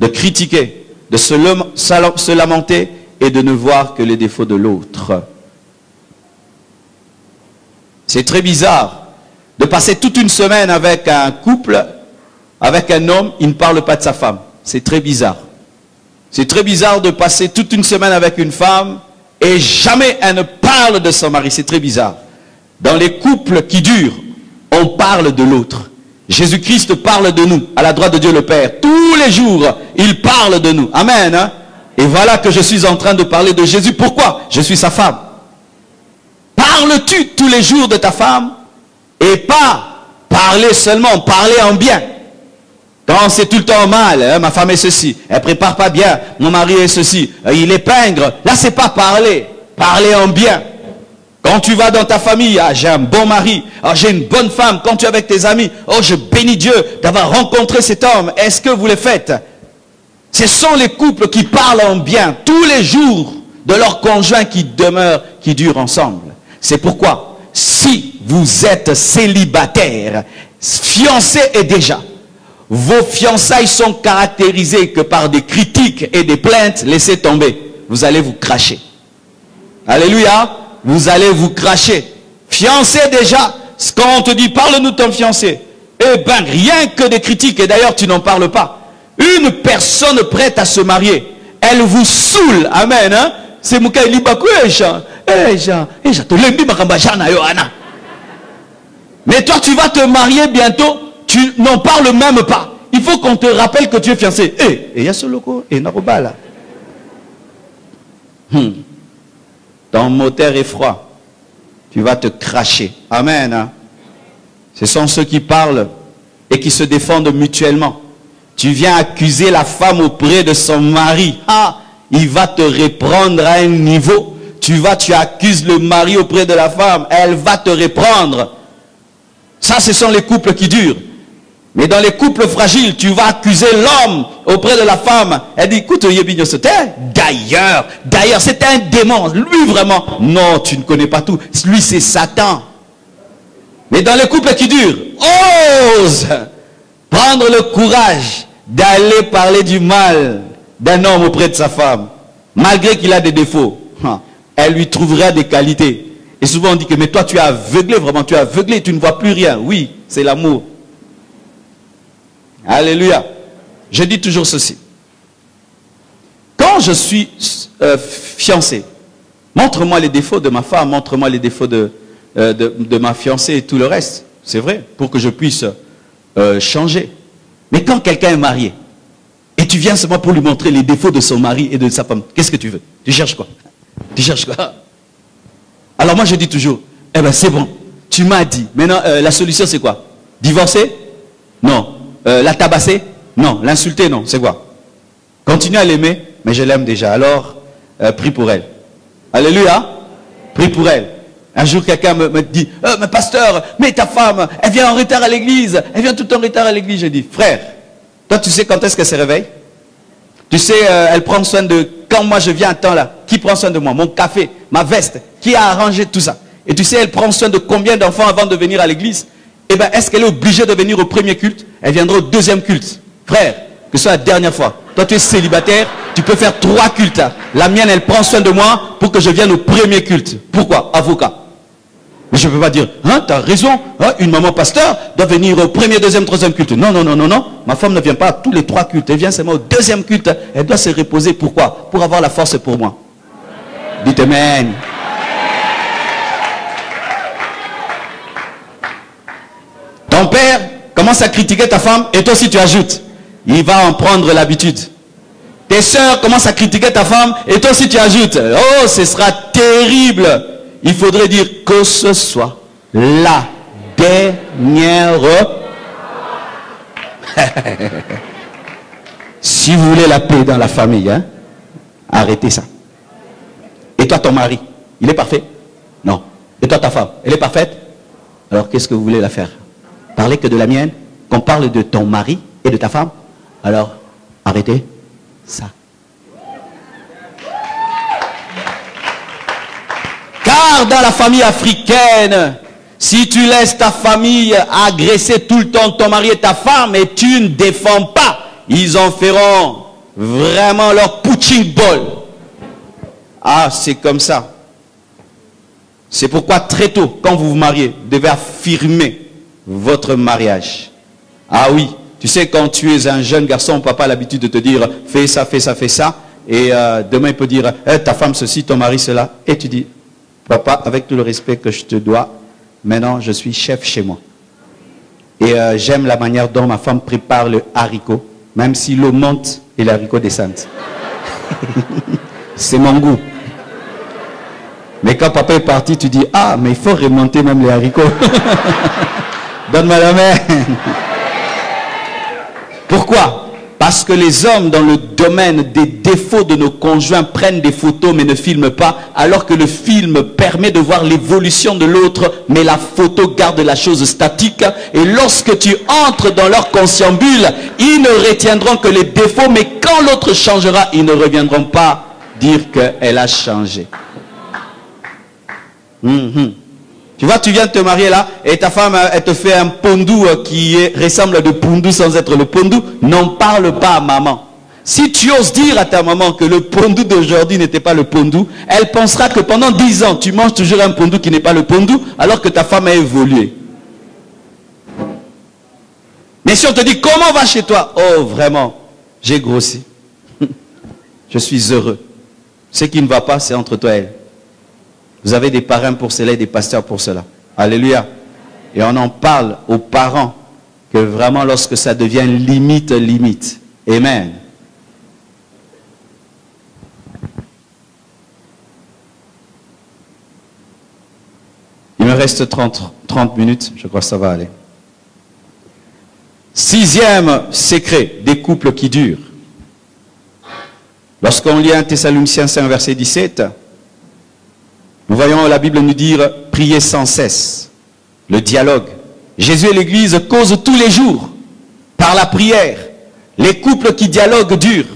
de critiquer, de se lamenter et de ne voir que les défauts de l'autre. C'est très bizarre de passer toute une semaine avec un couple, avec un homme, il ne parle pas de sa femme. C'est très bizarre. C'est très bizarre de passer toute une semaine avec une femme et jamais elle ne parle de son mari. C'est très bizarre. Dans les couples qui durent, on parle de l'autre. Jésus-Christ parle de nous, à la droite de Dieu le Père. Tous les jours, il parle de nous. Amen. Hein? Et voilà que je suis en train de parler de Jésus. Pourquoi? Je suis sa femme. Parles-tu tous les jours de ta femme? Et pas parler seulement, parler en bien. Quand c'est tout le temps mal, hein, ma femme est ceci, elle prépare pas bien, mon mari est ceci, euh, il est pingre. Là, c'est pas parler, parler en bien. Quand tu vas dans ta famille, ah, j'ai un bon mari, ah, j'ai une bonne femme. Quand tu es avec tes amis, oh, je bénis Dieu d'avoir rencontré cet homme. Est-ce que vous le faites? Ce sont les couples qui parlent en bien tous les jours de leurs conjoints qui demeurent, qui durent ensemble. C'est pourquoi, si vous êtes célibataire, fiancé et déjà, vos fiançailles sont caractérisées que par des critiques et des plaintes, laissez tomber. Vous allez vous cracher. Alléluia. Vous allez vous cracher. Fiancé déjà, quand on te dit parle-nous ton fiancé, eh ben rien que des critiques, et d'ailleurs tu n'en parles pas. Une personne prête à se marier, elle vous saoule. Amen. Hein? C'est Moukaï Libakou, eh Jean. Eh Jean, eh Jean, mais toi, tu vas te marier bientôt, tu n'en parles même pas. Il faut qu'on te rappelle que tu es fiancé. Eh, et il y a ce loco, et Naroba là. Hmm. Ton moteur est froid. Tu vas te cracher. Amen. Hein. Ce sont ceux qui parlent et qui se défendent mutuellement. Tu viens accuser la femme auprès de son mari. Ah, il va te reprendre à un niveau. Tu vas, tu accuses le mari auprès de la femme. Elle va te reprendre. Ça, ce sont les couples qui durent. Mais dans les couples fragiles, tu vas accuser l'homme auprès de la femme. Elle dit, écoute, d'ailleurs, d'ailleurs, c'est un démon. Lui, vraiment, non, tu ne connais pas tout. Lui, c'est Satan. Mais dans les couples qui durent, ose prendre le courage d'aller parler du mal d'un homme auprès de sa femme, malgré qu'il a des défauts. Elle lui trouvera des qualités. Et souvent on dit que, mais toi tu es aveuglé, vraiment, tu es aveuglé, tu ne vois plus rien. Oui, c'est l'amour. Alléluia. Je dis toujours ceci. Quand je suis euh, fiancé, montre-moi les défauts de ma femme, montre-moi les défauts de, euh, de, ma fiancée et tout le reste. C'est vrai, pour que je puisse euh, changer. Mais quand quelqu'un est marié, et tu viens seulement pour lui montrer les défauts de son mari et de sa femme, qu'est-ce que tu veux? Tu cherches quoi? Tu cherches quoi? Alors moi je dis toujours, eh ben c'est bon, tu m'as dit. Maintenant, euh, la solution c'est quoi? Divorcer? Non. Euh, la tabasser? Non. L'insulter? Non. C'est quoi? Continue à l'aimer, mais je l'aime déjà. Alors, euh, prie pour elle. Alléluia. Prie pour elle. Un jour, quelqu'un me, dit, mais pasteur, mais ta femme, elle vient en retard à l'église. Elle vient tout en retard à l'église. Je dis, frère, toi tu sais quand est-ce qu'elle se réveille Tu sais, elle prend soin de quand moi je viens à temps là, qui prend soin de moi? Mon café, ma veste, qui a arrangé tout ça? Et tu sais, elle prend soin de combien d'enfants avant de venir à l'église? Eh bien, est-ce qu'elle est obligée de venir au premier culte? Elle viendra au deuxième culte. Frère, que ce soit la dernière fois. Toi, tu es célibataire, tu peux faire trois cultes. La mienne, elle prend soin de moi pour que je vienne au premier culte. Pourquoi? Avocat. Mais je ne peux pas dire, hein, tu as raison, hein, une maman pasteur doit venir au premier, deuxième, troisième culte. Non, non, non, non, non. Ma femme ne vient pas à tous les trois cultes. Elle vient seulement au deuxième culte. Elle doit se reposer. Pourquoi? Pour avoir la force pour moi. Dites Amen. Ton père commence à critiquer ta femme et toi aussi tu ajoutes. Il va en prendre l'habitude. Tes soeurs commencent à critiquer ta femme et toi aussi tu ajoutes. Oh, ce sera terrible il faudrait dire que ce soit la dernière. (laughs) si vous voulez la paix dans la famille, hein, arrêtez ça. Et toi, ton mari, il est parfait? Non. Et toi, ta femme, elle est parfaite? Alors, qu'est-ce que vous voulez la faire? Parler que de la mienne? Qu'on parle de ton mari et de ta femme? Alors, arrêtez ça.
Dans la famille africaine, si tu laisses ta famille agresser tout le temps ton mari et ta femme et tu ne défends pas, ils en feront vraiment leur punching ball. Ah, c'est comme ça. C'est pourquoi très tôt, quand vous vous mariez, devez affirmer votre mariage. Ah oui, tu sais, quand tu es un jeune garçon, papa a l'habitude de te dire, fais ça, fais ça, fais ça. Et euh, demain, il peut dire, eh, ta femme ceci, ton mari cela. Et tu dis, papa, avec tout le respect que je te dois, maintenant, je suis chef chez moi. Et euh, j'aime la manière dont ma femme prépare le haricot, même si l'eau monte et le haricot descend. (laughs) C'est mon goût. Mais quand papa est parti, tu dis, ah, mais il faut remonter même les haricots. (laughs) Donne-moi la main. (laughs) Pourquoi? Parce que les hommes, dans le domaine des défauts de nos conjoints, prennent des photos mais ne filment pas, alors que le film permet de voir l'évolution de l'autre, mais la photo garde la chose statique. Et lorsque tu entres dans leur consciambule, ils ne retiendront que les défauts, mais quand l'autre changera, ils ne reviendront pas dire qu'elle a changé. Mhm. Tu vois, tu viens te marier là, et ta femme, elle te fait un pondou euh, qui ressemble à de pondou sans être le pondou. N'en parle pas à maman. Si tu oses dire à ta maman que le pondou d'aujourd'hui n'était pas le pondou, elle pensera que pendant dix ans, tu manges toujours un pondou qui n'est pas le pondou, alors que ta femme a évolué. Mais si on te dit, comment va chez toi? Oh, vraiment, j'ai grossi. (laughs) Je suis heureux. Ce qui ne va pas, c'est entre toi et elle. Vous avez des parrains pour cela et des pasteurs pour cela. Alléluia. Et on en parle aux parents que vraiment lorsque ça devient limite, limite. Amen. Il me reste 30, 30 minutes, je crois que ça va aller. Sixième secret des couples qui durent. Lorsqu'on lit un Thessaloniciens 5, verset 17, nous voyons la Bible nous dire prier sans cesse, le dialogue. Jésus et l'Église causent tous les jours par la prière. Les couples qui dialoguent durent.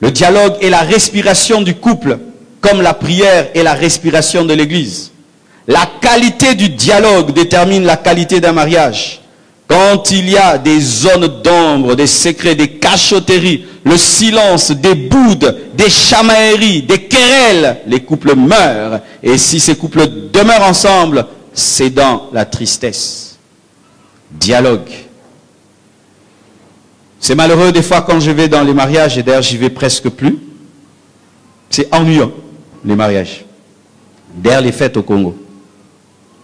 Le dialogue est la respiration du couple, comme la prière est la respiration de l'Église. La qualité du dialogue détermine la qualité d'un mariage. Quand il y a des zones d'ombre, des secrets, des cachotteries, le silence, des boudes, des chamailleries, des querelles, les couples meurent. Et si ces couples demeurent ensemble, c'est dans la tristesse. Dialogue. C'est malheureux des fois quand je vais dans les mariages, et d'ailleurs j'y vais presque plus. C'est ennuyant, les mariages. Derrière les fêtes au Congo.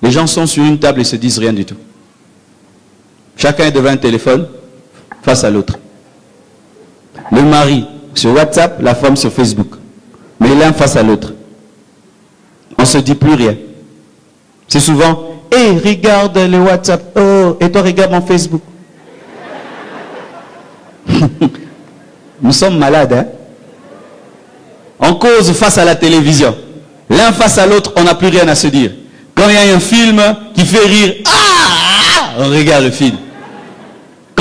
Les gens sont sur une table et se disent rien du tout. Chacun est devant un téléphone face à l'autre. Le mari sur WhatsApp, la femme sur Facebook. Mais l'un face à l'autre. On ne se dit plus rien. C'est souvent, hé, regarde le WhatsApp. Oh, et toi, regarde mon Facebook. (laughs) Nous sommes malades, hein? On cause face à la télévision. L'un face à l'autre, on n'a plus rien à se dire. Quand il y a un film qui fait rire, ah, on regarde le film.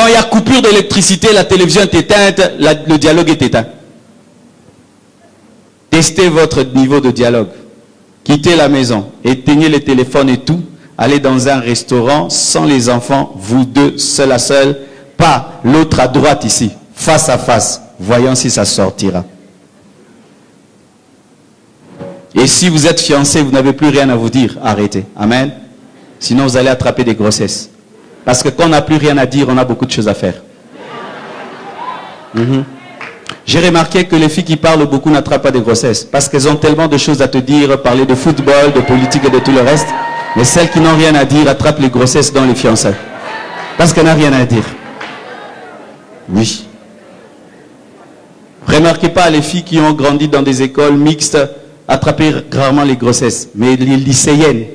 Il y a coupure d'électricité, la télévision est éteinte, le dialogue est éteint. Testez votre niveau de dialogue. Quittez la maison, éteignez les téléphones et tout. Allez dans un restaurant sans les enfants, vous deux, seul à seul. Pas l'autre à droite ici, face à face. Voyons si ça sortira. Et si vous êtes fiancé, vous n'avez plus rien à vous dire, arrêtez. Amen. Sinon, vous allez attraper des grossesses. Parce que quand on n'a plus rien à dire, on a beaucoup de choses à faire. Mhm. J'ai remarqué que les filles qui parlent beaucoup n'attrapent pas des grossesses. Parce qu'elles ont tellement de choses à te dire, parler de football, de politique et de tout le reste. Mais celles qui n'ont rien à dire attrapent les grossesses dans les fiançailles. Parce qu'elles n'ont rien à dire. Oui. Remarquez pas les filles qui ont grandi dans des écoles mixtes attraper rarement les grossesses. Mais les lycéennes,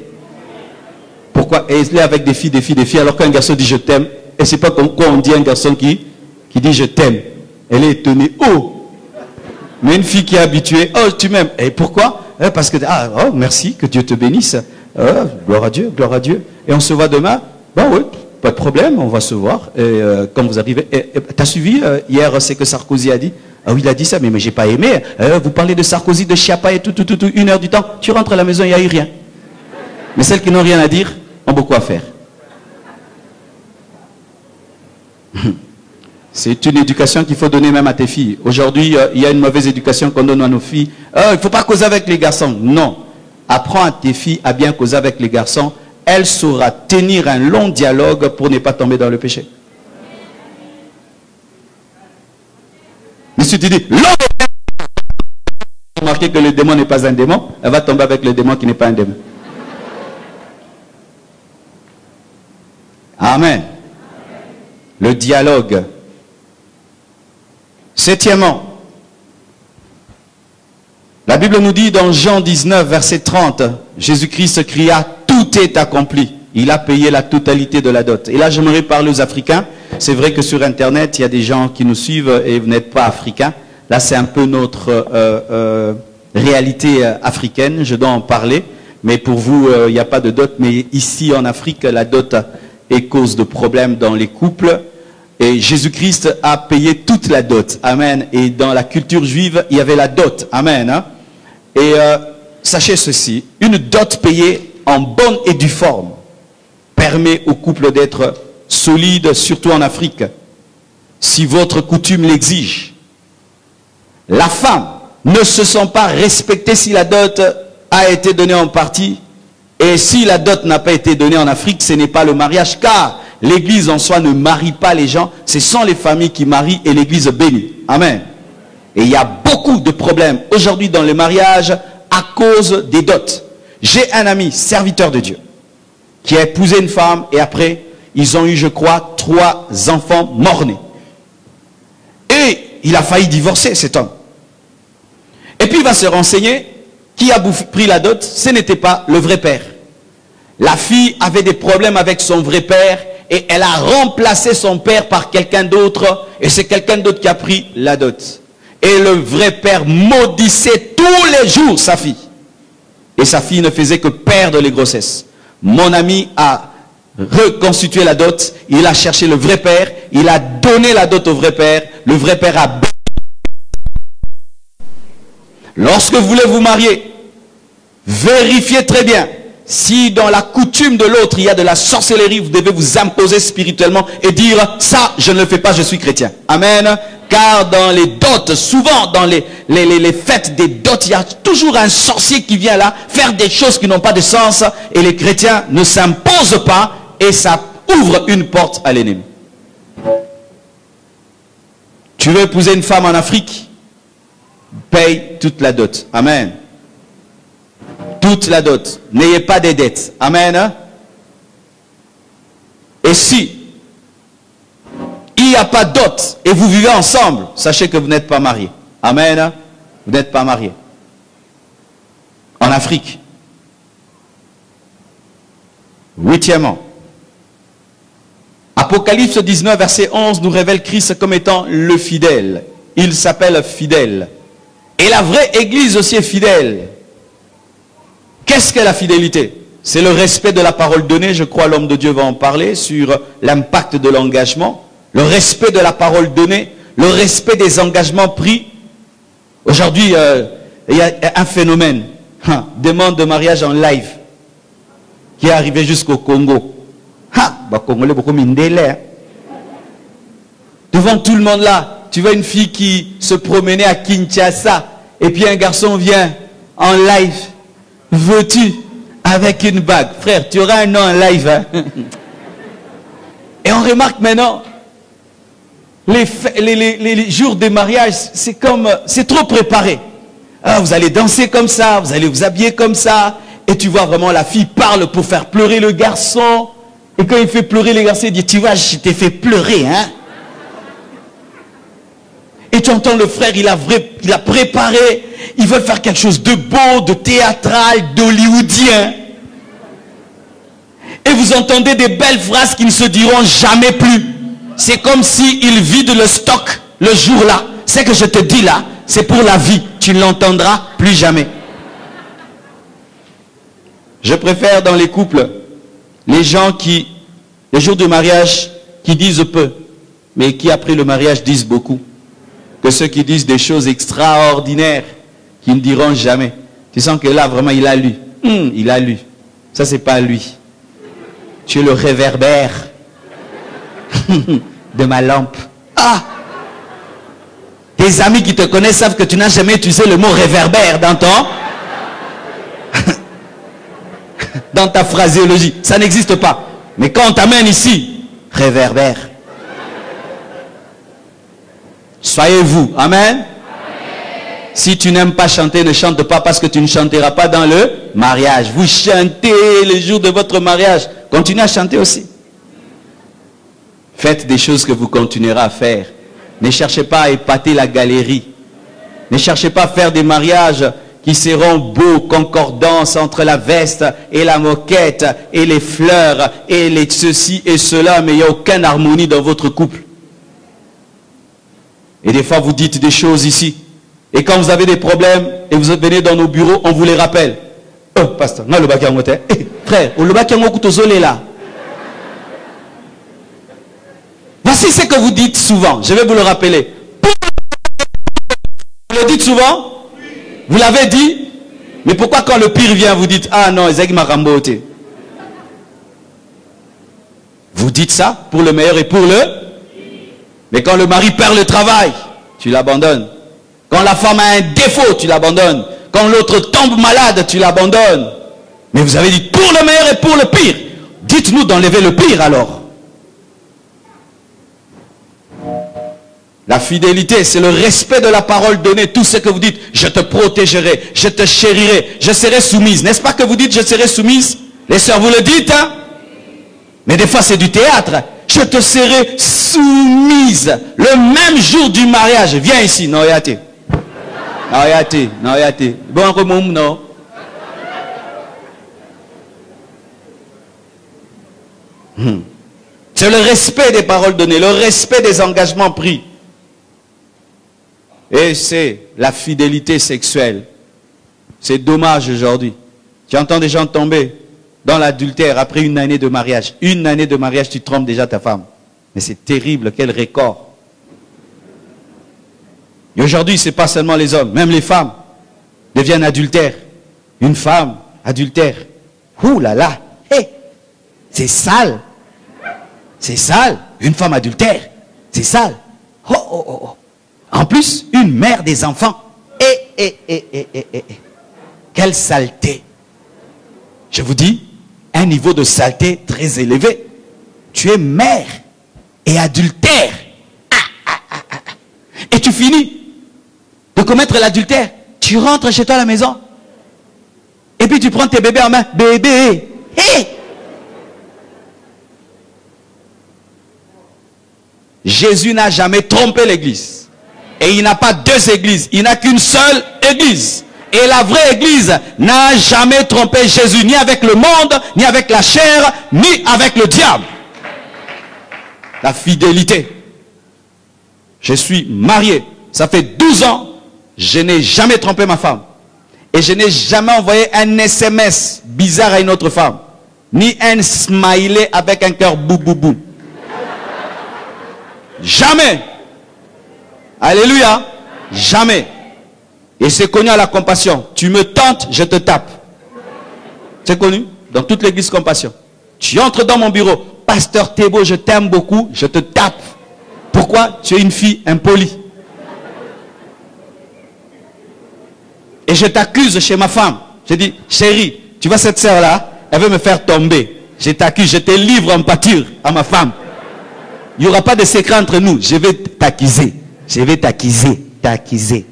pourquoi? Elle est avec des filles, des filles, des filles, alors qu'un garçon dit je t'aime, et c'est pas comme quoi on dit un garçon qui, qui dit je t'aime. Elle est étonnée. Oh Mais une fille qui est habituée, oh tu m'aimes. Et pourquoi? Eh, Parce que, ah, oh, merci, que Dieu te bénisse. Oh, gloire à Dieu, gloire à Dieu. Et on se voit demain? Bon, oui, pas de problème, on va se voir. Et euh, quand vous arrivez, tu as suivi euh, hier ce que Sarkozy a dit? Ah oui, il a dit ça, mais, mais j'ai pas aimé. Euh, vous parlez de Sarkozy, de Chiappa et tout, tout, tout, tout, une heure du temps. Tu rentres à la maison, il n'y a eu rien. Mais celles qui n'ont rien à dire beaucoup à faire. (laughs) C'est une éducation qu'il faut donner même à tes filles. Aujourd'hui, euh, il y a une mauvaise éducation qu'on donne à nos filles. Euh, il ne faut pas causer avec les garçons. Non. Apprends à tes filles à bien causer avec les garçons. Elle saura tenir un long dialogue pour ne pas tomber dans le péché. Mais si tu dis, l'homme remarquez que le démon n'est pas un démon, elle va tomber avec le démon qui n'est pas un démon. Amen. Le dialogue. Septièmement, la Bible nous dit dans Jean 19, verset 30, Jésus-Christ cria, tout est accompli. Il a payé la totalité de la dot. Et là, j'aimerais parler aux Africains. C'est vrai que sur Internet, il y a des gens qui nous suivent et vous n'êtes pas africains. Là, c'est un peu notre euh, euh, réalité euh, africaine. Je dois en parler. Mais pour vous, il n'y a pas de dot. Mais ici, en Afrique, la dot est cause de problèmes dans les couples. Et Jésus-Christ a payé toute la dot. Amen. Et dans la culture juive, il y avait la dot. Amen. Hein. Et euh, sachez ceci, une dot payée en bonne et due forme permet au couple d'être solide, surtout en Afrique, si votre coutume l'exige. La femme ne se sent pas respectée si la dot a été donnée en partie. Et si la dot n'a pas été donnée en Afrique, ce n'est pas le mariage, car L'église en soi ne marie pas les gens, ce sont les familles qui marient et l'église bénit. Amen. Et il y a beaucoup de problèmes aujourd'hui dans le mariage à cause des dots. J'ai un ami, serviteur de Dieu, qui a épousé une femme et après, ils ont eu, je crois, trois enfants morts-nés. Et il a failli divorcer cet homme. Et puis il va se renseigner qui a pris la dot, ce n'était pas le vrai père. La fille avait des problèmes avec son vrai père et elle a remplacé son père par quelqu'un d'autre, et c'est quelqu'un d'autre qui a pris la dot. Et le vrai père maudissait tous les jours sa fille. Et sa fille ne faisait que perdre les grossesses. Mon ami a reconstitué la dot, il a cherché le vrai père, il a donné la dot au vrai père, le vrai père a... Lorsque vous voulez vous marier, vérifiez très bien si dans la coutume de l'autre, il y a de la sorcellerie, vous devez vous imposer spirituellement et dire, ça, je ne le fais pas, je suis chrétien. Amen. Car dans les dots, souvent dans les, fêtes des dots, il y a toujours un sorcier qui vient là faire des choses qui n'ont pas de sens et les chrétiens ne s'imposent pas et ça ouvre une porte à l'ennemi. Tu veux épouser une femme en Afrique? Paye toute la dot. Amen toute la dot. N'ayez pas des dettes. Amen. Et si il n'y a pas dot et vous vivez ensemble, sachez que vous n'êtes pas mariés. Amen. Vous n'êtes pas mariés. En Afrique. Huitièmement. Apocalypse 19, verset 11 nous révèle Christ comme étant le fidèle. Il s'appelle fidèle. Et la vraie église aussi est fidèle. Qu'est-ce que la fidélité? C'est le respect de la parole donnée, je crois l'homme de Dieu va en parler, sur l'impact de l'engagement, le respect de la parole donnée, le respect des engagements pris. Aujourd'hui, euh, il y a un phénomène, hein, demande de mariage en live, qui est arrivé jusqu'au Congo. Ha, bah, Congolais beaucoup hein. Devant tout le monde là, tu vois une fille qui se promenait à Kinshasa, et puis un garçon vient en live veux-tu avec une bague? Frère, tu auras un nom en live. Hein? Et on remarque maintenant, les, les, jours de mariage, c'est comme, c'est trop préparé. Ah, vous allez danser comme ça, vous allez vous habiller comme ça. Et tu vois vraiment la fille parle pour faire pleurer le garçon. Et quand il fait pleurer le garçon, il dit, tu vois, je t'ai fait pleurer, hein. Et tu entends le frère, il a, a préparé, il veut faire quelque chose de beau, de théâtral, d'hollywoodien. Et vous entendez des belles phrases qui ne se diront jamais plus. C'est comme s'il il vide le stock le jour-là. Ce que je te dis là, c'est pour la vie. Tu ne l'entendras plus jamais. Je préfère dans les couples les gens qui, les jours de mariage, qui disent peu, mais qui après le mariage disent beaucoup que ceux qui disent des choses extraordinaires, qui ne diront jamais. Tu sens que là, vraiment, il a lu. Hmm, il a lu. Ça, c'est pas lui. Tu es le réverbère (laughs) de ma lampe. Ah Tes amis qui te connaissent savent que tu n'as jamais utilisé le mot réverbère dans ton... (laughs) dans ta phraséologie. Ça n'existe pas. Mais quand on t'amène ici, réverbère. Soyez vous. Amen. Si tu n'aimes pas chanter, ne chante pas parce que tu ne chanteras pas dans le mariage. Vous chantez le jour de votre mariage. Continuez à chanter aussi. Faites des choses que vous continuerez à faire. Ne cherchez pas à épater la galerie. Ne cherchez pas à faire des mariages qui seront beaux, concordance entre la veste et la moquette et les fleurs et les ceci et cela, mais il n'y a aucune harmonie dans votre couple. Et des fois, vous dites des choses ici. Et quand vous avez des problèmes et vous venez dans nos bureaux, on vous les rappelle. Oh, pasteur, non, le eh, frère, le là. Voici ce que vous dites souvent. Je vais vous le rappeler. Vous le dites souvent? Vous l'avez dit? Mais pourquoi quand le pire vient, vous dites Ah non, Ezek m'a Vous dites ça pour le meilleur et pour le mais quand le mari perd le travail, tu l'abandonnes. Quand la femme a un défaut, tu l'abandonnes. Quand l'autre tombe malade, tu l'abandonnes. Mais vous avez dit pour le meilleur et pour le pire. Dites-nous d'enlever le pire alors. La fidélité, c'est le respect de la parole donnée. Tout ce que vous dites, je te protégerai, je te chérirai, je serai soumise. N'est-ce pas que vous dites, je serai soumise? Les sœurs, vous le dites, hein? Mais des fois, c'est du théâtre je te serai soumise le même jour du mariage. Viens ici, non, yate. Non, non. Bon, non. Hmm. C'est le respect des paroles données, le respect des engagements pris. Et c'est la fidélité sexuelle. C'est dommage aujourd'hui. Tu entends des gens tomber dans l'adultère après une année de mariage. Une année de mariage, tu trompes déjà ta femme. Mais c'est terrible, quel record. Et aujourd'hui, ce n'est pas seulement les hommes, même les femmes deviennent adultères. Une femme adultère. Ouh là là, c'est sale. C'est sale. Une femme adultère, c'est sale. Oh, oh, oh, oh. En plus, une mère des enfants. Eh, eh, eh, eh, eh, eh. Quelle saleté. Je vous dis, un niveau de saleté très élevé. Tu es mère et adultère. Ah, ah, ah, et tu finis de commettre l'adultère. Tu rentres chez toi à la maison. Et puis tu prends tes bébés en main. Bébé. Jésus n'a jamais trompé l'église. Et il n'a pas deux églises. Il n'a qu'une seule église. Et la vraie église n'a jamais trompé Jésus, ni avec le monde, ni avec la chair, ni avec le diable. La fidélité. Je suis marié. Ça fait 12 ans. Je n'ai jamais trompé ma femme. Et je n'ai jamais envoyé un SMS bizarre à une autre femme. Ni un smiley avec un cœur bou bou bou. Jamais. Alléluia. Jamais. Et c'est connu à la compassion. Tu me tentes, je te tape. C'est connu dans toute l'église compassion. Tu entres dans mon bureau. Pasteur Thébo, je t'aime beaucoup, je te tape. Pourquoi? Tu es une fille impolie. Et je t'accuse chez ma femme. Je dis, chérie, tu vois cette sœur-là, elle veut me faire tomber. Je t'accuse, je te livre en pâture à ma femme. Il n'y aura pas de secret entre nous. Je vais t'accuser. Je vais t'accuser. T'accuser.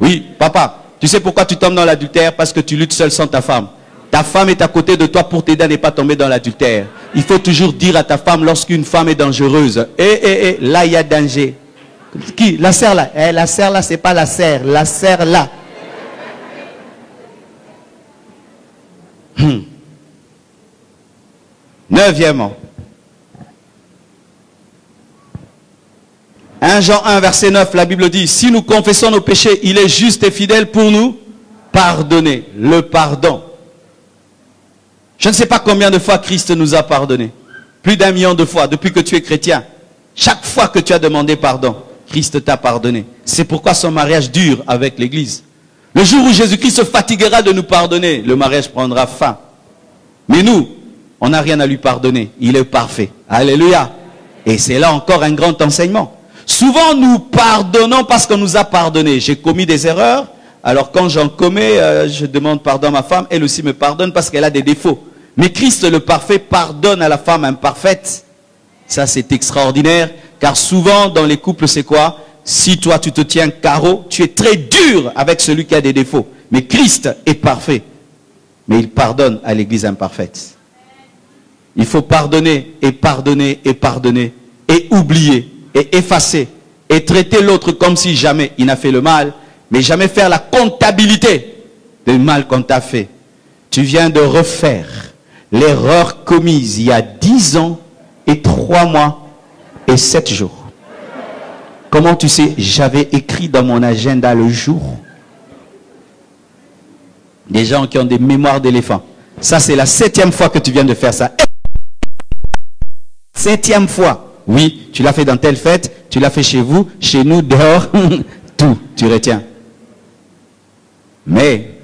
Oui, papa, tu sais pourquoi tu tombes dans l'adultère? Parce que tu luttes seul sans ta femme. Ta femme est à côté de toi pour t'aider à ne pas tomber dans l'adultère. Il faut toujours dire à ta femme lorsqu'une femme est dangereuse, eh, eh, eh, là il y a danger. Qui? La serre là eh, La serre là, c'est pas la serre. La serre là. Hmm. Neuvièmement, 1 Jean 1, verset 9, la Bible dit, si nous confessons nos péchés, il est juste et fidèle pour nous pardonner. Le pardon. Je ne sais pas combien de fois Christ nous a pardonné. Plus d'un million de fois depuis que tu es chrétien. Chaque fois que tu as demandé pardon, Christ t'a pardonné. C'est pourquoi son mariage dure avec l'Église. Le jour où Jésus-Christ se fatiguera de nous pardonner, le mariage prendra fin. Mais nous, on n'a rien à lui pardonner. Il est parfait. Alléluia. Et c'est là encore un grand enseignement. Souvent, nous pardonnons parce qu'on nous a pardonné. J'ai commis des erreurs. Alors quand j'en commets, euh, je demande pardon à ma femme. Elle aussi me pardonne parce qu'elle a des défauts. Mais Christ le parfait pardonne à la femme imparfaite. Ça, c'est extraordinaire. Car souvent, dans les couples, c'est quoi? Si toi, tu te tiens carreau, tu es très dur avec celui qui a des défauts. Mais Christ est parfait. Mais il pardonne à l'église imparfaite. Il faut pardonner et pardonner et pardonner et oublier et effacer et traiter l'autre comme si jamais il n'a fait le mal, mais jamais faire la comptabilité du mal qu'on t'a fait. Tu viens de refaire l'erreur commise il y a dix ans et trois mois et sept jours. Comment tu sais J'avais écrit dans mon agenda le jour. Des gens qui ont des mémoires d'éléphant. Ça, c'est la septième fois que tu viens de faire ça. Septième fois. Oui, tu l'as fait dans telle fête, tu l'as fait chez vous, chez nous, dehors, (laughs) tout, tu retiens. Mais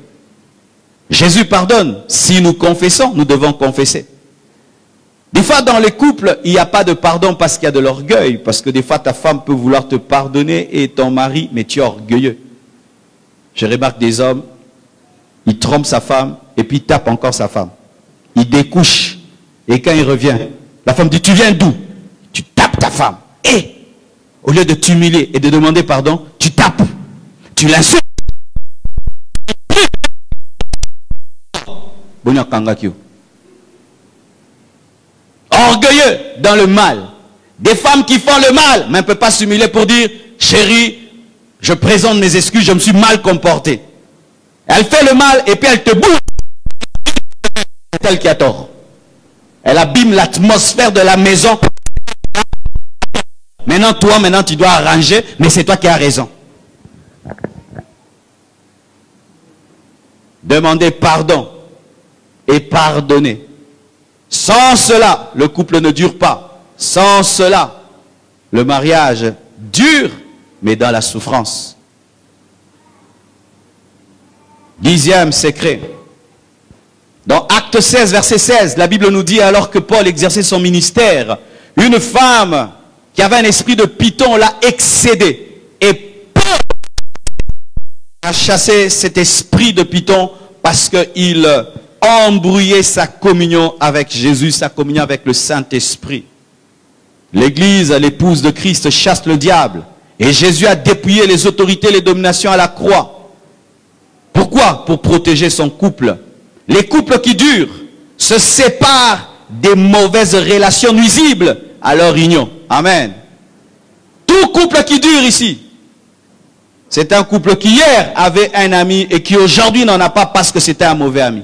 Jésus pardonne. Si nous confessons, nous devons confesser. Des fois, dans les couples, il n'y a pas de pardon parce qu'il y a de l'orgueil. Parce que des fois, ta femme peut vouloir te pardonner et ton mari, mais tu es orgueilleux. Je remarque des hommes, il trompe sa femme et puis il encore sa femme. Il découche. Et quand il revient, la femme dit, tu viens d'où? Tu tapes ta femme. Et, au lieu de t'humilier et de demander pardon, tu tapes. Tu l'insultes. Orgueilleux dans le mal. Des femmes qui font le mal, mais ne peut pas s'humilier pour dire, chérie, je présente mes excuses, je me suis mal comporté. Elle fait le mal et puis elle te bouge. C'est elle qui a tort. Elle abîme l'atmosphère de la maison. Maintenant, toi, maintenant, tu dois arranger, mais c'est toi qui as raison. Demandez pardon et pardonner. Sans cela, le couple ne dure pas. Sans cela, le mariage dure, mais dans la souffrance. Dixième secret. Dans Acte 16, verset 16, la Bible nous dit alors que Paul exerçait son ministère, une femme qui avait un esprit de python l'a excédé. Et Paul a chassé cet esprit de python parce qu'il embrouillait sa communion avec Jésus, sa communion avec le Saint-Esprit. L'Église, l'épouse de Christ, chasse le diable. Et Jésus a dépouillé les autorités, les dominations à la croix. Pourquoi? Pour protéger son couple. Les couples qui durent se séparent des mauvaises relations nuisibles à leur union. Amen. Tout couple qui dure ici, c'est un couple qui hier avait un ami et qui aujourd'hui n'en a pas parce que c'était un mauvais ami.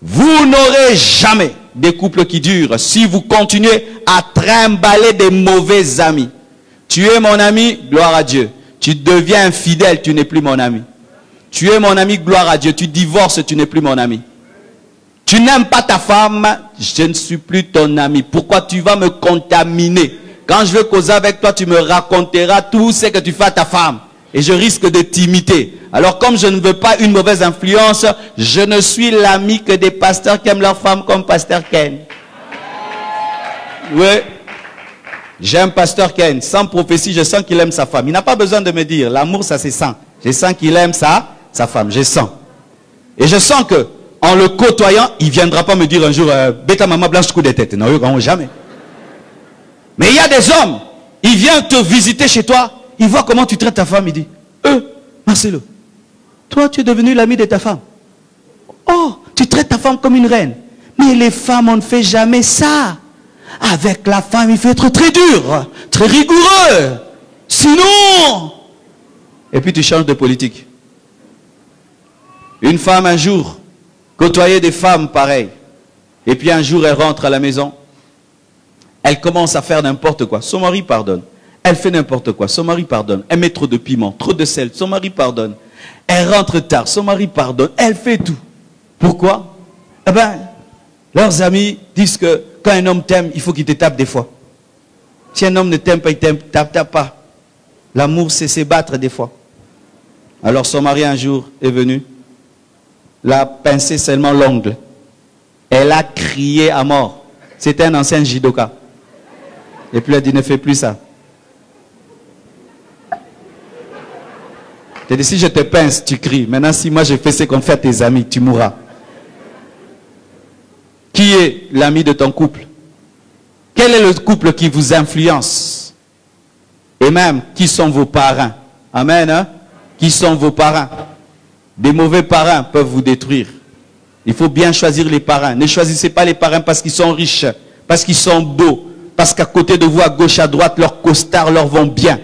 Vous n'aurez jamais des couples qui durent si vous continuez à trimballer des mauvais amis. Tu es mon ami, gloire à Dieu. Tu deviens infidèle, tu n'es plus mon ami. Tu es mon ami, gloire à Dieu. Tu divorces, tu n'es plus mon ami. Tu n'aimes pas ta femme, je ne suis plus ton ami. Pourquoi tu vas me contaminer? Quand je veux causer avec toi, tu me raconteras tout ce que tu fais à ta femme. Et je risque de t'imiter. Alors comme je ne veux pas une mauvaise influence, je ne suis l'ami que des pasteurs qui aiment leur femme comme pasteur Ken. Oui. J'aime pasteur Ken. Sans prophétie, je sens qu'il aime sa femme. Il n'a pas besoin de me dire. L'amour, ça c'est sent. Je sens qu'il aime ça sa femme. Je sens. Et je sens que, en le côtoyant, il ne viendra pas me dire un jour, euh, bêta maman blanche coup de tête. Non, jamais. Mais il y a des hommes, il vient te visiter chez toi, il voit comment tu traites ta femme, il dit, eux, Marcelo, toi tu es devenu l'ami de ta femme. Oh, tu traites ta femme comme une reine. Mais les femmes, on ne fait jamais ça. Avec la femme, il faut être très dur, très rigoureux. Sinon... Et puis tu changes de politique. Une femme un jour côtoyait des femmes pareilles. Et puis un jour elle rentre à la maison. Elle commence à faire n'importe quoi. Son mari pardonne. Elle fait n'importe quoi. Son mari pardonne. Elle met trop de piment, trop de sel. Son mari pardonne. Elle rentre tard. Son mari pardonne. Elle fait tout. Pourquoi? Eh bien, leurs amis disent que quand un homme t'aime, il faut qu'il te tape des fois. Si un homme ne t'aime pas, il t'aime, pas. L'amour, c'est se battre des fois. Alors son mari un jour est venu, l'a pincé seulement l'ongle. Elle a crié à mort. C'était un ancien judoka. Et puis elle dit, ne fais plus ça. Tu dit, si je te pince, tu cries. Maintenant, si moi je fais ce qu'on fait à tes amis, tu mourras. Qui est l'ami de ton couple? Quel est le couple qui vous influence? Et même, qui sont vos parents? Amen. Hein? Qui sont vos parents? Des mauvais parents peuvent vous détruire. Il faut bien choisir les parents. Ne choisissez pas les parents parce qu'ils sont riches, parce qu'ils sont beaux, parce qu'à côté de vous, à gauche, à droite, leurs costards leur vont bien.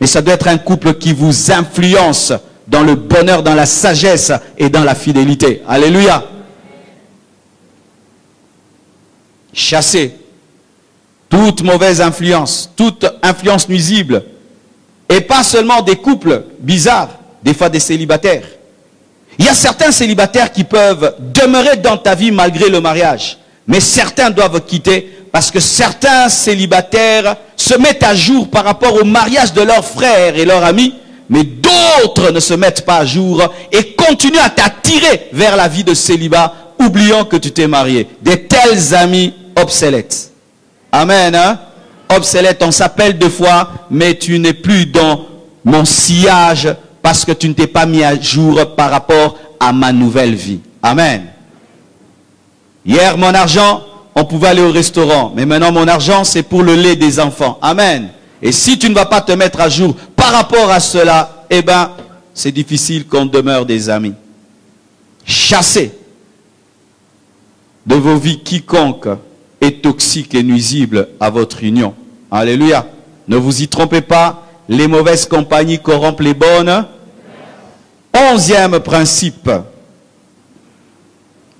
Mais ça doit être un couple qui vous influence dans le bonheur, dans la sagesse et dans la fidélité. Alléluia. Chassez toute mauvaise influence, toute influence nuisible. Et pas seulement des couples bizarres, des fois des célibataires. Il y a certains célibataires qui peuvent demeurer dans ta vie malgré le mariage. Mais certains doivent quitter parce que certains célibataires se mettent à jour par rapport au mariage de leurs frères et leurs amis. Mais d'autres ne se mettent pas à jour et continuent à t'attirer vers la vie de célibat, oubliant que tu t'es marié. Des tels amis obsolètes. Amen. Hein? Obsolète, on s'appelle deux fois, mais tu n'es plus dans mon sillage parce que tu ne t'es pas mis à jour par rapport à ma nouvelle vie. Amen. Hier, mon argent, on pouvait aller au restaurant, mais maintenant mon argent, c'est pour le lait des enfants. Amen. Et si tu ne vas pas te mettre à jour par rapport à cela, eh bien, c'est difficile qu'on demeure des amis. Chassez de vos vies quiconque est toxique et nuisible à votre union. Alléluia. Ne vous y trompez pas, les mauvaises compagnies corrompent les bonnes. Onzième principe.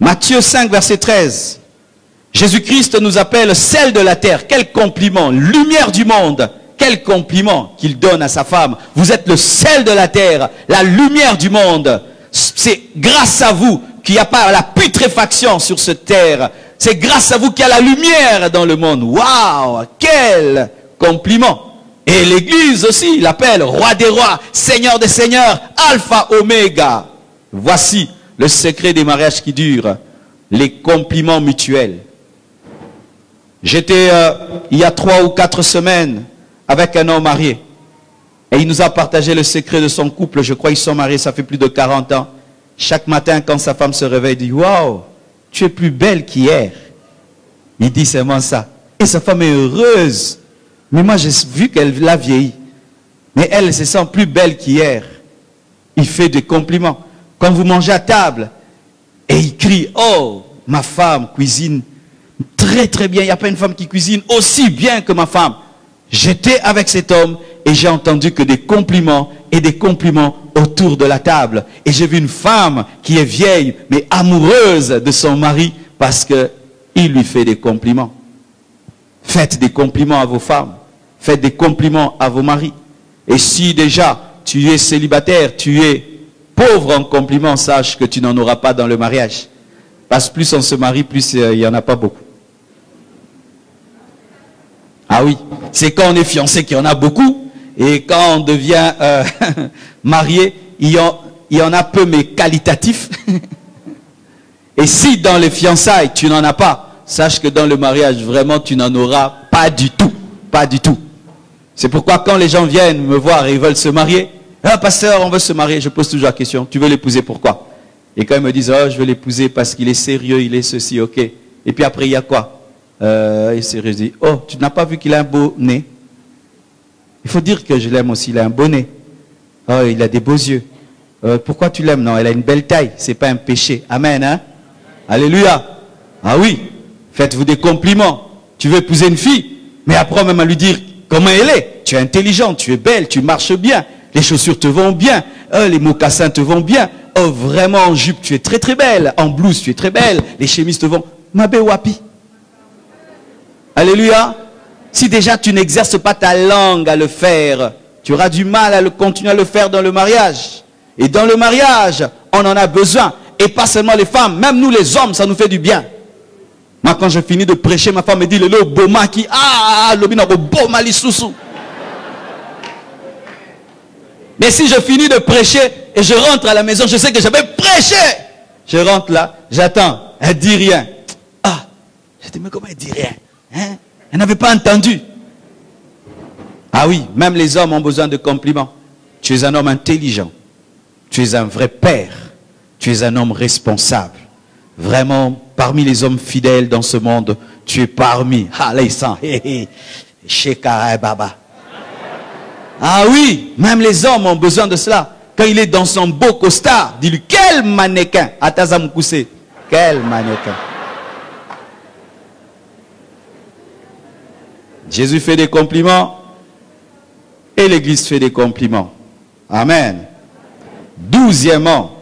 Matthieu 5, verset 13. Jésus-Christ nous appelle sel de la terre. Quel compliment. Lumière du monde. Quel compliment qu'il donne à sa femme. Vous êtes le sel de la terre, la lumière du monde. C'est grâce à vous qu'il n'y a pas la putréfaction sur cette terre. C'est grâce à vous qu'il y a la lumière dans le monde. Waouh Quel compliment et l'Église aussi l'appelle roi des rois, seigneur des seigneurs, alpha, oméga. Voici le secret des mariages qui durent, les compliments mutuels. J'étais euh, il y a trois ou quatre semaines avec un homme marié. Et il nous a partagé le secret de son couple. Je crois qu'ils sont mariés, ça fait plus de 40 ans. Chaque matin, quand sa femme se réveille, il dit, waouh, tu es plus belle qu'hier. Il dit seulement ça. Et sa femme est heureuse. Mais moi, j'ai vu qu'elle l'a vieilli. Mais elle se sent plus belle qu'hier. Il fait des compliments. Quand vous mangez à table, et il crie, oh, ma femme cuisine très très bien. Il n'y a pas une femme qui cuisine aussi bien que ma femme. J'étais avec cet homme et j'ai entendu que des compliments et des compliments autour de la table. Et j'ai vu une femme qui est vieille, mais amoureuse de son mari parce qu'il lui fait des compliments. Faites des compliments à vos femmes. Faites des compliments à vos maris. Et si déjà tu es célibataire, tu es pauvre en compliments, sache que tu n'en auras pas dans le mariage. Parce que plus on se marie, plus euh, il n'y en a pas beaucoup. Ah oui, c'est quand on est fiancé qu'il y en a beaucoup. Et quand on devient euh, (laughs) marié, il y, en, il y en a peu, mais qualitatif. (laughs) et si dans les fiançailles, tu n'en as pas, sache que dans le mariage, vraiment, tu n'en auras pas du tout. Pas du tout. C'est pourquoi quand les gens viennent me voir et ils veulent se marier, ah pasteur, on veut se marier, je pose toujours la question, tu veux l'épouser pourquoi? Et quand ils me disent, oh, je veux l'épouser parce qu'il est sérieux, il est ceci, ok. Et puis après, il y a quoi? Euh, Il est sérieux, je dis, oh, tu n'as pas vu qu'il a un beau nez? Il faut dire que je l'aime aussi, il a un beau nez. Oh, il a des beaux yeux. Euh, pourquoi tu l'aimes? Non, elle a une belle taille, c'est pas un péché. Amen, hein? Alléluia. Ah oui, faites-vous des compliments. Tu veux épouser une fille, mais après même à lui dire comment elle est. Tu es intelligente, tu es belle, tu marches bien, les chaussures te vont bien, euh, les mocassins te vont bien. Oh, vraiment en jupe, tu es très très belle. En blouse, tu es très belle. Les chemises te vont. Mabé wapi. Alléluia. Si déjà tu n'exerces pas ta langue à le faire, tu auras du mal à continuer à le faire dans le mariage. Et dans le mariage, on en a besoin. Et pas seulement les femmes, même nous les hommes, ça nous fait du bien. Moi, quand je finis de prêcher, ma femme me dit, le boma qui, ah, le boma li mais si je finis de prêcher et je rentre à la maison, je sais que j'avais prêché. Je rentre là, j'attends, elle dit rien. Ah, je dis, mais comment elle dit rien hein? Elle n'avait pas entendu. Ah oui, même les hommes ont besoin de compliments. Tu es un homme intelligent. Tu es un vrai père. Tu es un homme responsable. Vraiment, parmi les hommes fidèles dans ce monde, tu es parmi. (laughs) Baba. Ah oui, même les hommes ont besoin de cela. Quand il est dans son beau costard, dis-lui, quel mannequin? Atazamukuse, quel mannequin? Jésus fait des compliments et l'Église fait des compliments. Amen. Douzièmement,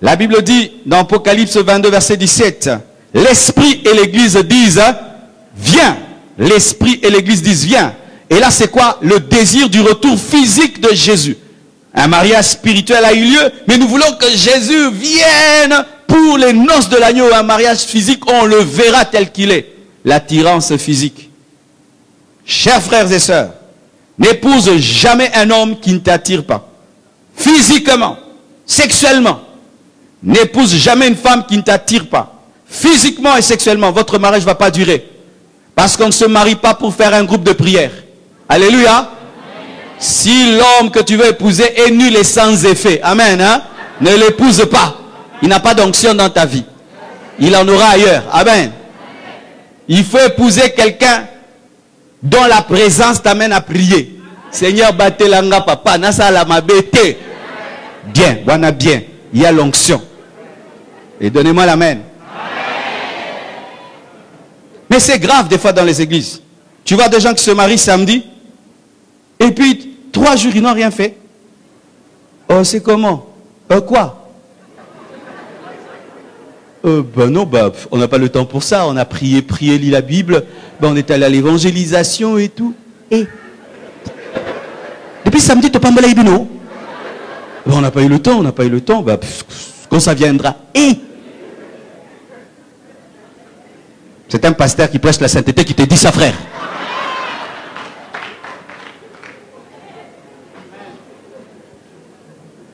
la Bible dit dans Apocalypse 22, verset 17, l'Esprit et l'Église disent, viens. L'Esprit et l'Église disent, viens. Et là, c'est quoi Le désir du retour physique de Jésus? Un mariage spirituel a eu lieu, mais nous voulons que Jésus vienne pour les noces de l'agneau. Un mariage physique, on le verra tel qu'il est. L'attirance physique. Chers frères et sœurs, n'épouse jamais un homme qui ne t'attire pas. Physiquement, sexuellement. N'épouse jamais une femme qui ne t'attire pas. Physiquement et sexuellement, votre mariage ne va pas durer. Parce qu'on ne se marie pas pour faire un groupe de prière. Alléluia. Si l'homme que tu veux épouser est nul et sans effet, Amen, hein, ne l'épouse pas. Il n'a pas d'onction dans ta vie. Il en aura ailleurs. Amen. Il faut épouser quelqu'un dont la présence t'amène à prier. Seigneur, batelanga papa, nasa la. Bien, bien. Il y a l'onction. Et donnez-moi l'amen. Mais c'est grave des fois dans les églises. Tu vois des gens qui se marient samedi, et puis, trois jours, ils n'ont rien fait. Oh, c'est comment? Euh, Quoi? Euh, Ben non, bah, on n'a pas le temps pour ça. On a prié, prié, lit la Bible. Ben, on est allé à l'évangélisation et tout. Et? Depuis samedi, tu pas ben, On n'a pas eu le temps, on n'a pas eu le temps. Ben, quand ça viendra. Et? C'est un pasteur qui prêche la sainteté qui te dit ça, frère.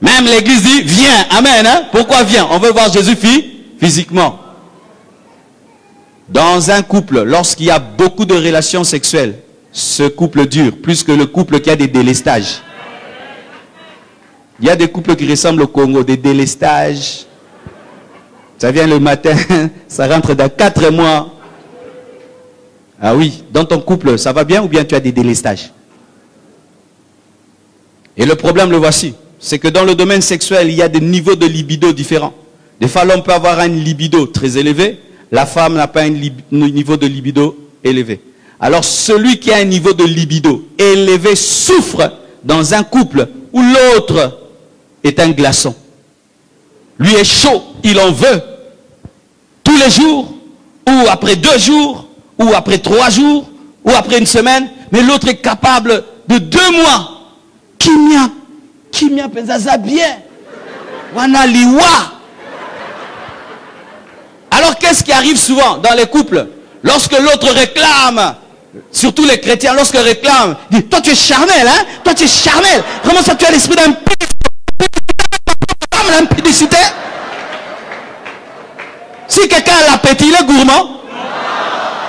Même l'église dit, viens. Amen. Hein? Pourquoi viens? On veut voir Jésus physiquement. Dans un couple, lorsqu'il y a beaucoup de relations sexuelles, ce couple dure plus que le couple qui a des délestages. Il y a des couples qui ressemblent au Congo, des délestages. Ça vient le matin, (laughs) ça rentre dans quatre mois. Ah oui, dans ton couple, ça va bien ou bien tu as des délestages? Et le problème, le voici c'est que dans le domaine sexuel, il y a des niveaux de libido différents. Des fois, l'homme peut avoir un libido très élevé, la femme n'a pas un, niveau de libido élevé. Alors, celui qui a un niveau de libido élevé souffre dans un couple où l'autre est un glaçon. Lui est chaud, il en veut. Tous les jours, ou après deux jours, ou après trois jours, ou après une semaine, mais l'autre est capable de deux mois. Qui a kimia mpenza bien. Wanaliwa alors qu'est-ce qui arrive souvent dans les couples lorsque l'autre réclame surtout les chrétiens lorsque réclame dit toi tu es charnel hein? Toi tu es charnel. Comment ça tu as l'esprit d'un l'impudicité si quelqu'un a l'appétit il est gourmand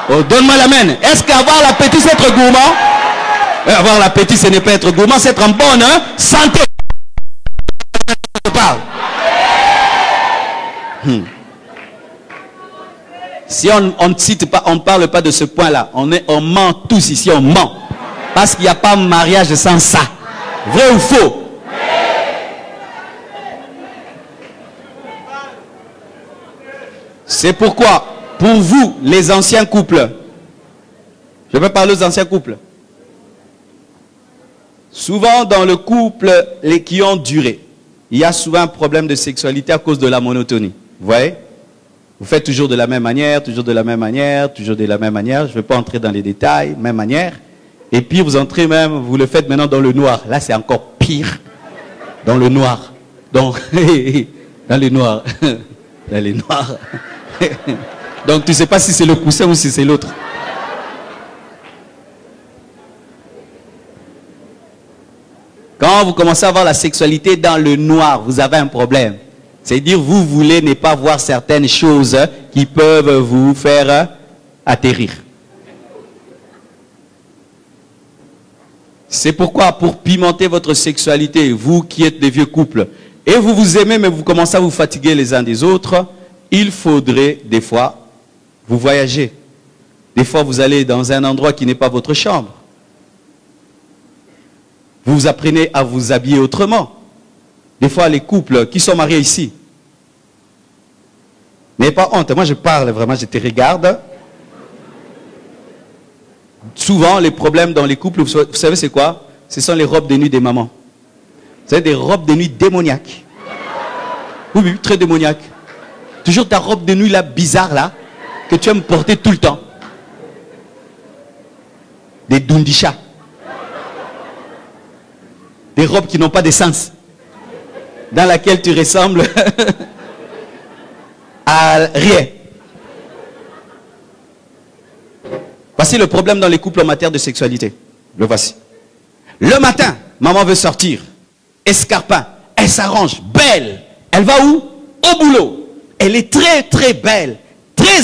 oh, donne-moi la main est-ce qu'avoir l'appétit c'est être gourmand? Eh, avoir l'appétit, ce n'est pas être gourmand, c'est être en bonne hein? santé. Hmm. Si on ne cite pas, on ne parle pas de ce point-là, on, on ment tous ici, on ment. Parce qu'il n'y a pas mariage sans ça. Vrai ou faux? C'est pourquoi, pour vous, les anciens couples, je vais parler aux anciens couples, souvent dans le couple, les qui ont duré, il y a souvent un problème de sexualité à cause de la monotonie. Vous voyez? Vous faites toujours de la même manière, toujours de la même manière, toujours de la même manière. Je ne vais pas entrer dans les détails, même manière. Et puis vous entrez même, vous le faites maintenant dans le noir. Là, c'est encore pire. Dans le noir. Dans le (laughs) noir. Dans les noirs. (laughs) (laughs) Donc tu ne sais pas si c'est le coussin ou si c'est l'autre. Quand vous commencez à voir la sexualité dans le noir, vous avez un problème. C'est-à-dire, vous voulez ne pas voir certaines choses qui peuvent vous faire atterrir. C'est pourquoi, pour pimenter votre sexualité, vous qui êtes des vieux couples, et vous vous aimez, mais vous commencez à vous fatiguer les uns des autres, il faudrait des fois vous voyager. Des fois, vous allez dans un endroit qui n'est pas votre chambre. Vous apprenez à vous habiller autrement. Des fois, les couples qui sont mariés ici. N'ayez pas honte, moi je parle vraiment, je te regarde. Souvent, les problèmes dans les couples, vous savez c'est quoi? Ce sont les robes de nuit des mamans. Vous savez, des robes de nuit démoniaques. Oui, oui, très démoniaques. Toujours ta robe de nuit là, bizarre là, que tu aimes porter tout le temps. Des dundisha. Des robes qui n'ont pas de sens. Dans laquelle tu ressembles (laughs) à rien. Voici le problème dans les couples en matière de sexualité. Le voici. Le matin, maman veut sortir. Escarpin. Elle s'arrange. Belle. Elle va où? Au boulot. Elle est très très belle.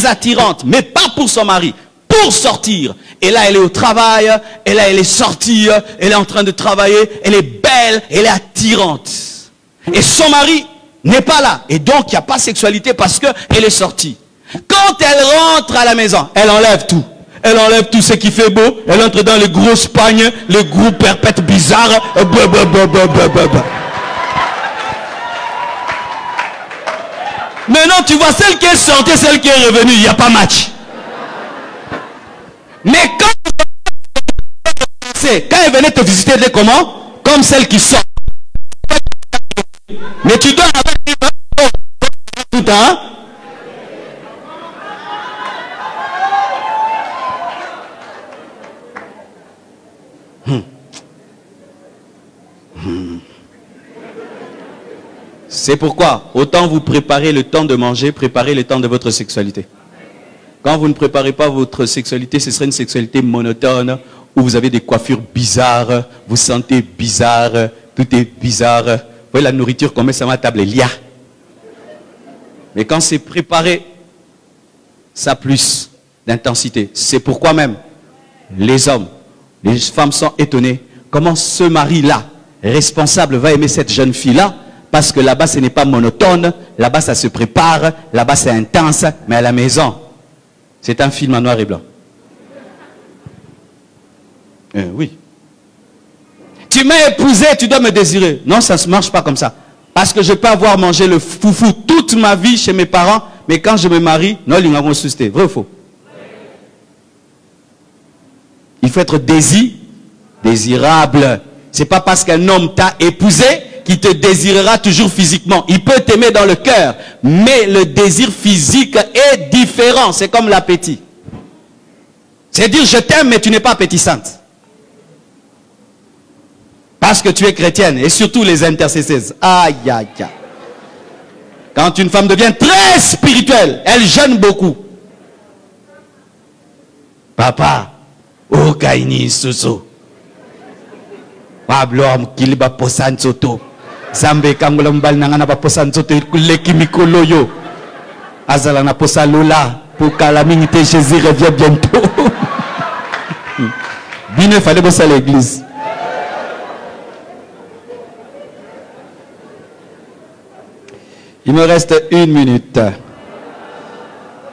Attirante. Mais pas pour son mari. Pour sortir. Et là, elle est au travail. Et là, elle est sortie. Elle est en train de travailler. Elle est belle. Elle est attirante. Et son mari n'est pas là. Et donc, il n'y a pas sexualité parce qu'elle est sortie. Quand elle rentre à la maison, elle enlève tout. Elle enlève tout ce qui fait beau. Elle entre dans les grosses pagnes, les gros perpètes bizarres. Maintenant, tu vois, celle qui est sortie, celle qui est revenue, il n'y a pas match. Mais quand, quand elle venait te visiter, elle comment? Comme celle qui sort. Mais tu dois avoir tout hein C'est pourquoi, autant vous préparez le temps de manger, préparez le temps de votre sexualité. Quand vous ne préparez pas votre sexualité, ce serait une sexualité monotone, où vous avez des coiffures bizarres, vous sentez bizarre, tout est bizarre. Vous voyez la nourriture qu'on met sur ma table, il y a. Mais quand c'est préparé, ça a plus d'intensité. C'est pourquoi même les hommes, les femmes sont étonnés. Comment ce mari-là, responsable, va aimer cette jeune fille-là Parce que là-bas, ce n'est pas monotone. Là-bas, ça se prépare. Là-bas, c'est intense. Mais à la maison, c'est un film en noir et blanc. Euh, oui. Tu m'as épousé, tu dois me désirer. Non, ça ne marche pas comme ça. Parce que je peux avoir mangé le foufou toute ma vie chez mes parents, mais quand je me marie, non, ils m'ont suscité. Vrai ou faux? Il faut être désir, désirable. C'est pas parce qu'un homme t'a épousé qu'il te désirera toujours physiquement. Il peut t'aimer dans le cœur, mais le désir physique est différent. C'est comme l'appétit. C'est dire je t'aime, mais tu n'es pas appétissante. Parce que tu es chrétienne, et surtout les intercesseuses. Aïe, aïe, aïe. Quand une femme devient très spirituelle, elle jeûne beaucoup. Papa, oh kaini susu. Pablo kiliba posan soto. Zambe kangulam bal nanga na posan soto kuleki mikoloyo. Azala na posa lola. Pour que la minute Jésus revienne bientôt. (laughs) Bien, il fallait bosser à l'église. Il me reste une minute.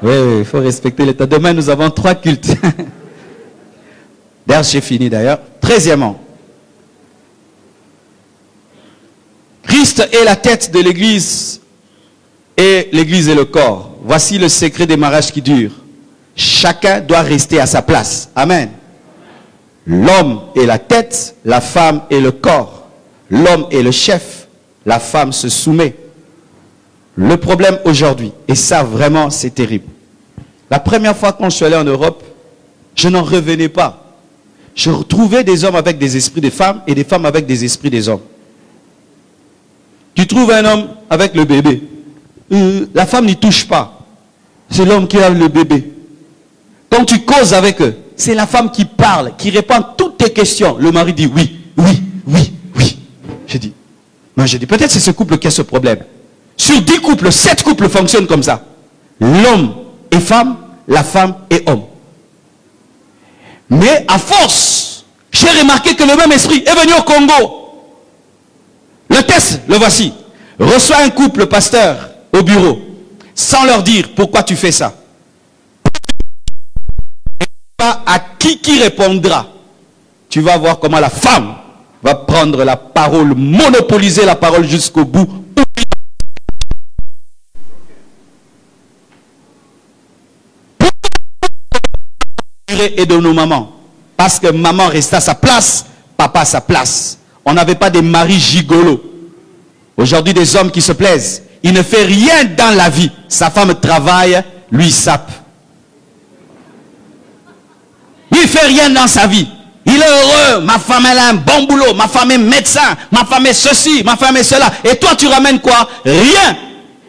Oui, il faut respecter l'état. Demain, nous avons trois cultes. (laughs) D'ailleurs, j'ai fini d'ailleurs. Treizièmement, Christ est la tête de l'Église et l'Église est le corps. Voici le secret des mariages qui durent. Chacun doit rester à sa place. Amen. L'homme est la tête, la femme est le corps. L'homme est le chef, la femme se soumet. Le problème aujourd'hui, et ça vraiment c'est terrible. La première fois quand je suis allé en Europe, je n'en revenais pas. Je retrouvais des hommes avec des esprits de femmes et des femmes avec des esprits des hommes. Tu trouves un homme avec le bébé. Euh, la femme n'y touche pas. C'est l'homme qui a le bébé. Quand tu causes avec eux, c'est la femme qui parle, qui répond à toutes tes questions. Le mari dit oui, oui, oui, oui, J'ai dit, moi j'ai dit, peut-être c'est ce couple qui a ce problème. Sur dix couples, sept couples fonctionnent comme ça. L'homme est femme, la femme est homme. Mais à force, j'ai remarqué que le même esprit est venu au Congo. Le test, le voici. Reçois un couple pasteur au bureau sans leur dire pourquoi tu fais ça. Pas à qui qui répondra. Tu vas voir comment la femme va prendre la parole, monopoliser la parole jusqu'au bout. Et de nos mamans. Parce que maman restait à sa place, papa à sa place. On n'avait pas des maris gigolos. Aujourd'hui, des hommes qui se plaisent. Il ne fait rien dans la vie. Sa femme travaille, lui sape. Il ne fait rien dans sa vie. Il est heureux. Ma femme, elle a un bon boulot. Ma femme est médecin. Ma femme est ceci. Ma femme est cela. Et toi, tu ramènes quoi? Rien.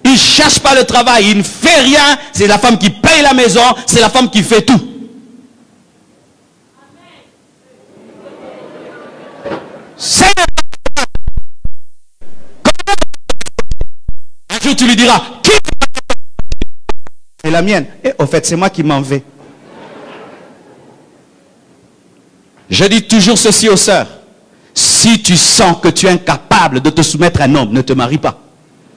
Il ne cherche pas le travail. Il ne fait rien. C'est la femme qui paye la maison. C'est la femme qui fait tout. C'est Un jour, tu lui diras, qui est la mienne Et au fait, c'est moi qui m'en vais. Je dis toujours ceci aux sœurs. Si tu sens que tu es incapable de te soumettre à un homme, ne te marie pas.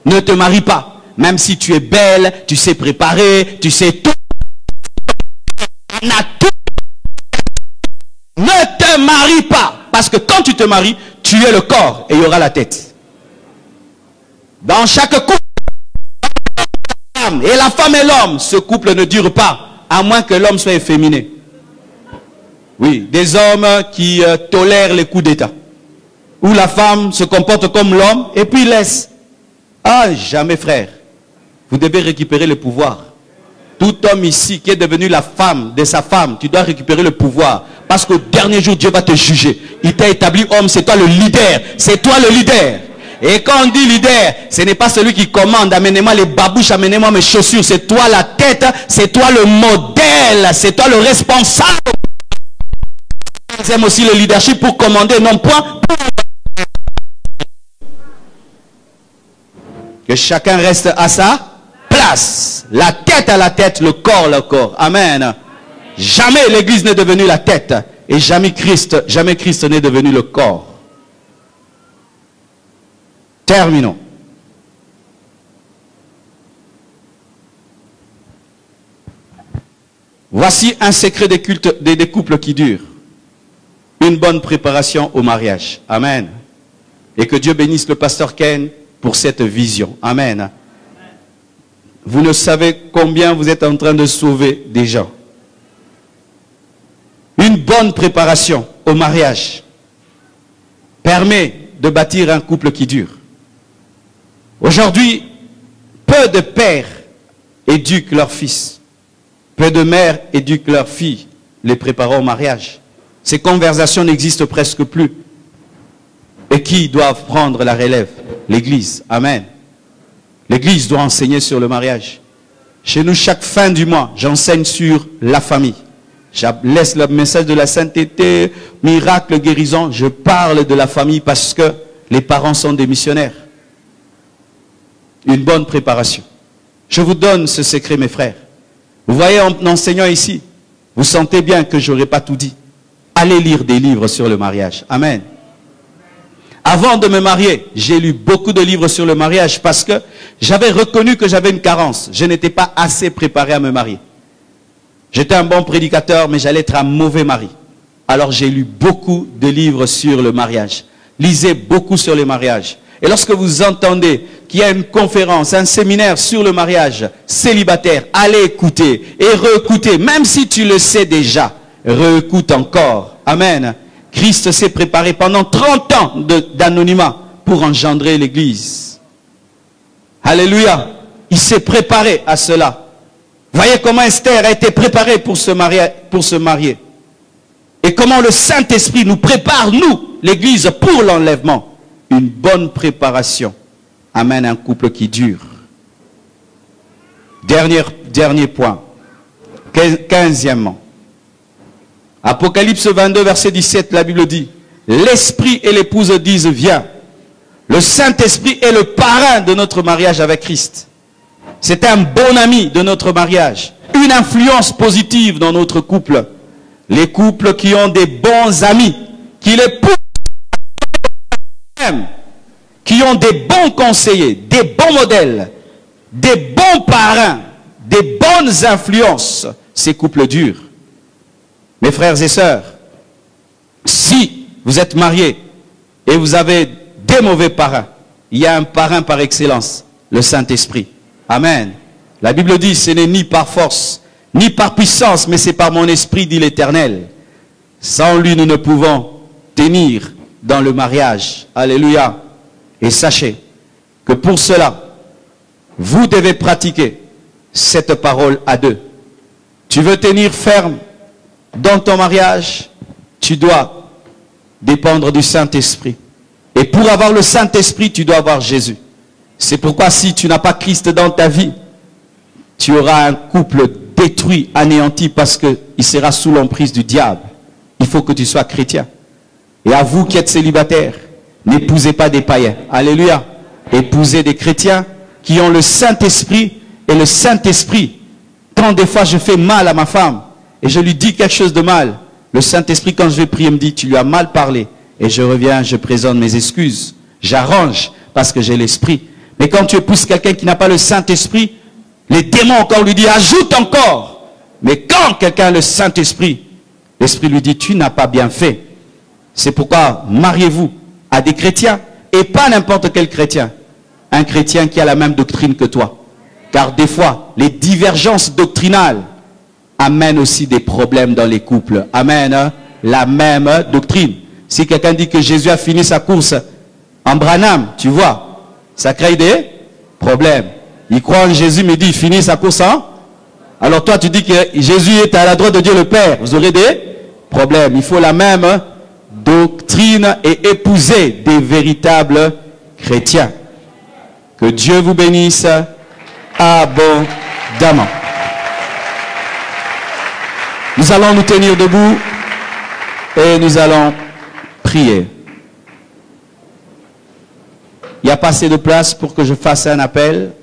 Ne te marie pas. Même si tu es belle, tu sais préparer, tu sais tout. Ne te marie pas. Parce que quand tu te maries, tu es le corps et il y aura la tête. Dans chaque couple, et la femme et l'homme, ce couple ne dure pas, à moins que l'homme soit efféminé. Oui, des hommes qui euh, tolèrent les coups d'État. Où la femme se comporte comme l'homme et puis laisse. Ah, jamais frère. Vous devez récupérer le pouvoir. Tout homme ici qui est devenu la femme de sa femme, tu dois récupérer le pouvoir. Parce qu'au dernier jour, Dieu va te juger. Il t'a établi homme, c'est toi le leader. C'est toi le leader. Et quand on dit leader, ce n'est pas celui qui commande, amenez-moi les babouches, amenez-moi mes chaussures. C'est toi la tête, c'est toi le modèle, c'est toi le responsable. Ils aiment aussi le leadership pour commander, non point. Que chacun reste à sa place. La tête à la tête, le corps le corps. Amen. Jamais l'église n'est devenue la tête. Et jamais Christ, n'est devenu le corps. Terminons. Voici un secret des, des, couples qui durent. Une bonne préparation au mariage. Amen. Et que Dieu bénisse le pasteur Ken pour cette vision. Amen. Vous ne savez combien vous êtes en train de sauver des gens. Une bonne préparation au mariage permet de bâtir un couple qui dure. Aujourd'hui, peu de pères éduquent leurs fils. Peu de mères éduquent leurs filles, les préparant au mariage. Ces conversations n'existent presque plus. Et qui doivent prendre la relève? L'Église. Amen. L'Église doit enseigner sur le mariage. Chez nous, chaque fin du mois, j'enseigne sur la famille. Je laisse le message de la sainteté, miracle, guérison. Je parle de la famille parce que les parents sont des missionnaires. Une bonne préparation. Je vous donne ce secret, mes frères. Vous voyez, en enseignant ici, vous sentez bien que je n'aurais pas tout dit. Allez lire des livres sur le mariage. Amen. Avant de me marier, j'ai lu beaucoup de livres sur le mariage parce que j'avais reconnu que j'avais une carence. Je n'étais pas assez préparé à me marier. J'étais un bon prédicateur, mais j'allais être un mauvais mari. Alors j'ai lu beaucoup de livres sur le mariage. Lisez beaucoup sur le mariage. Et lorsque vous entendez qu'il y a une conférence, un séminaire sur le mariage célibataire, allez écouter et réécouter, même si tu le sais déjà, réécoute encore. Amen. Christ s'est préparé pendant 30 ans d'anonymat pour engendrer l'Église. Alléluia. Il s'est préparé à cela. Voyez comment Esther a été préparée pour se marier. Et comment le Saint-Esprit nous prépare, nous, l'Église, pour l'enlèvement. Une bonne préparation amène un couple qui dure. Dernier, dernier point. Quinzièmement. Apocalypse 22, verset 17, la Bible dit, l'Esprit et l'épouse disent, viens. Le Saint-Esprit est le parrain de notre mariage avec Christ. C'est un bon ami de notre mariage. Une influence positive dans notre couple. Les couples qui ont des bons amis, qui les poussent, qui ont des bons conseillers, des bons modèles, des bons parrains, des bonnes influences, ces couples durent. Mes frères et sœurs, si vous êtes mariés et vous avez des mauvais parrains, il y a un parrain par excellence, le Saint-Esprit. Amen. La Bible dit, ce n'est ni par force, ni par puissance, mais c'est par mon esprit, dit l'Éternel. Sans lui, nous ne pouvons tenir dans le mariage. Alléluia. Et sachez que pour cela, vous devez pratiquer cette parole à deux. Tu veux tenir ferme dans ton mariage, tu dois dépendre du Saint-Esprit. Et pour avoir le Saint-Esprit, tu dois avoir Jésus. C'est pourquoi si tu n'as pas Christ dans ta vie, tu auras un couple détruit, anéanti, parce qu'il sera sous l'emprise du diable. Il faut que tu sois chrétien. Et à vous qui êtes célibataires, n'épousez pas des païens. Alléluia. Épousez des chrétiens qui ont le Saint-Esprit. Et le Saint-Esprit, quand des fois je fais mal à ma femme et je lui dis quelque chose de mal, le Saint-Esprit, quand je vais prier, me dit, tu lui as mal parlé. Et je reviens, je présente mes excuses. J'arrange parce que j'ai l'Esprit. Mais quand tu épouses quelqu'un qui n'a pas le Saint-Esprit, les démons encore lui disent, ajoute encore. Mais quand quelqu'un a le Saint-Esprit, l'Esprit lui dit, tu n'as pas bien fait. C'est pourquoi mariez-vous à des chrétiens et pas n'importe quel chrétien. Un chrétien qui a la même doctrine que toi. Car des fois, les divergences doctrinales amènent aussi des problèmes dans les couples. Amen. Hein? La même doctrine. Si quelqu'un dit que Jésus a fini sa course en Branham, tu vois, ça crée des problèmes. Il croit en Jésus, mais dit, il finit sa course en... Alors toi, tu dis que Jésus est à la droite de Dieu le Père. Vous aurez des problèmes. Il faut la même doctrine et épouser des véritables chrétiens. Que Dieu vous bénisse abondamment. Nous allons nous tenir debout et nous allons prier. Il n'y a pas assez de place pour que je fasse un appel?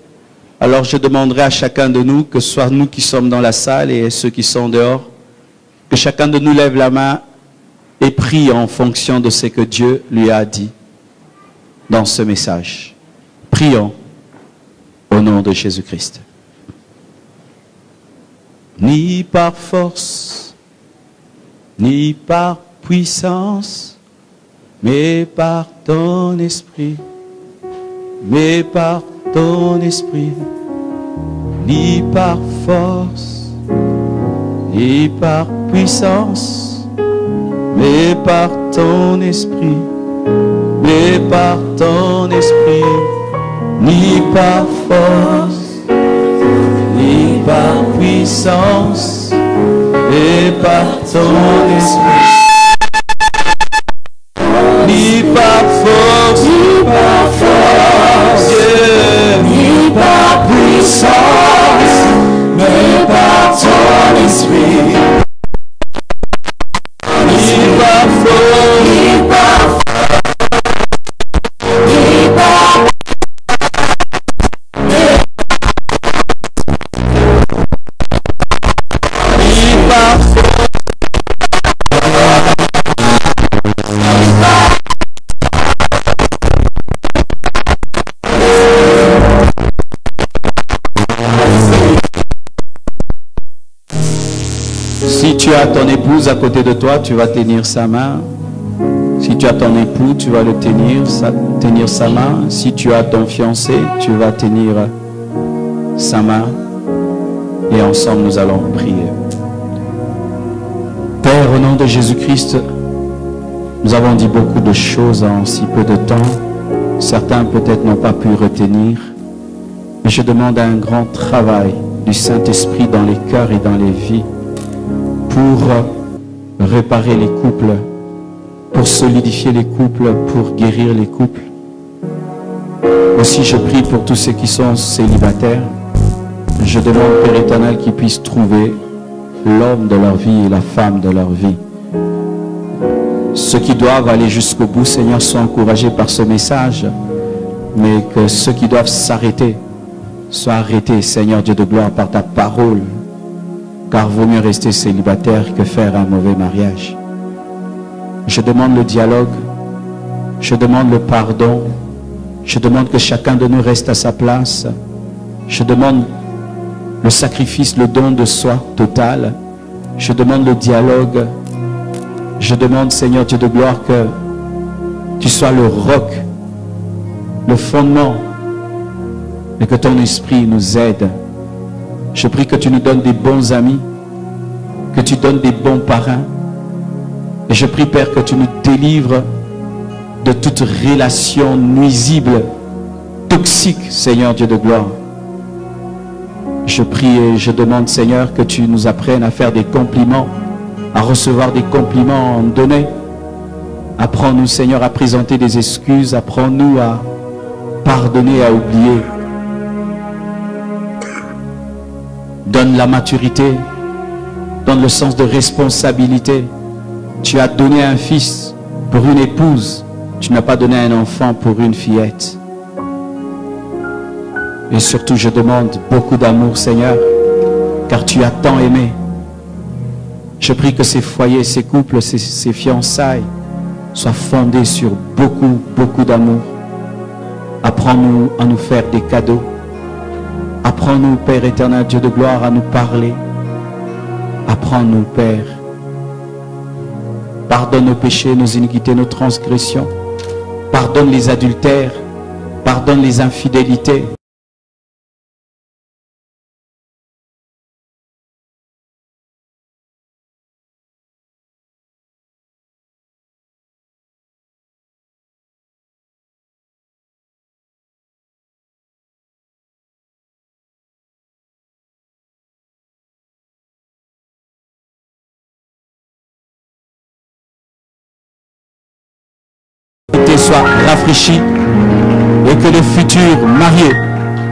Alors je demanderai à chacun de nous, que ce soit nous qui sommes dans la salle et ceux qui sont dehors, que chacun de nous lève la main et prie en fonction de ce que Dieu lui a dit dans ce message. Prions au nom de Jésus-Christ. Ni par force, ni par puissance, mais par ton esprit, mais par ton esprit, ni par force, ni par puissance, mais par ton esprit, mais par ton esprit ni par force, ni par puissance, mais par ton esprit. Ni par force, ni par force, ni par puissance, tu as ton épouse à côté de toi, tu vas tenir sa main. Si tu as ton époux, tu vas le tenir, sa, tenir sa main. Si tu as ton fiancé, tu vas tenir sa main. Et ensemble, nous allons prier. Père, au nom de Jésus-Christ, nous avons dit beaucoup de choses en si peu de temps. Certains peut-être n'ont pas pu retenir. Mais je demande un grand travail du Saint-Esprit dans les cœurs et dans les vies pour réparer les couples, pour solidifier les couples, pour guérir les couples. Aussi, je prie pour tous ceux qui sont célibataires. Je demande, Père éternel, qu'ils puissent trouver l'homme de leur vie et la femme de leur vie. Ceux qui doivent aller jusqu'au bout, Seigneur, soient encouragés par ce message
mais que ceux qui doivent s'arrêter soient arrêtés, Seigneur Dieu de gloire, par ta parole. Car vaut mieux rester célibataire que faire un mauvais mariage. Je demande le dialogue, je demande le pardon, je demande que chacun de nous reste à sa place. Je demande le sacrifice, le don de soi total. Je demande le dialogue. Je demande, Seigneur Dieu de gloire, que tu sois le roc, le fondement, et que ton esprit nous aide. Je prie que tu nous donnes des bons amis, que tu donnes des bons parrains. Et je prie, Père, que tu nous délivres de toute relation nuisible, toxique, Seigneur Dieu de gloire. Je prie et je demande, Seigneur, que tu nous apprennes à faire des compliments, à recevoir des compliments en donnés. Apprends-nous, Seigneur, à présenter des excuses. Apprends-nous à pardonner, à oublier. Donne la maturité. Donne le sens de responsabilité. Tu as donné un fils pour une épouse. Tu n'as pas donné un enfant pour une fillette. Et surtout, je demande beaucoup d'amour, Seigneur, car tu as tant aimé. Je prie que ces foyers, ces couples, ces, fiançailles soient fondés sur beaucoup, beaucoup d'amour. Apprends-nous à nous faire des cadeaux. Apprends-nous, Père éternel, Dieu de gloire, à nous parler. Apprends-nous, Père. Pardonne nos péchés, nos iniquités, nos transgressions. Pardonne les adultères. Pardonne les infidélités. Et que le futur marié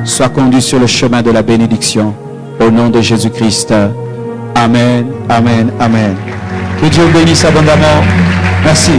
soit conduit sur le chemin de la bénédiction. Au nom de Jésus-Christ. Amen, Amen, Amen. Que Dieu bénisse abondamment. Merci.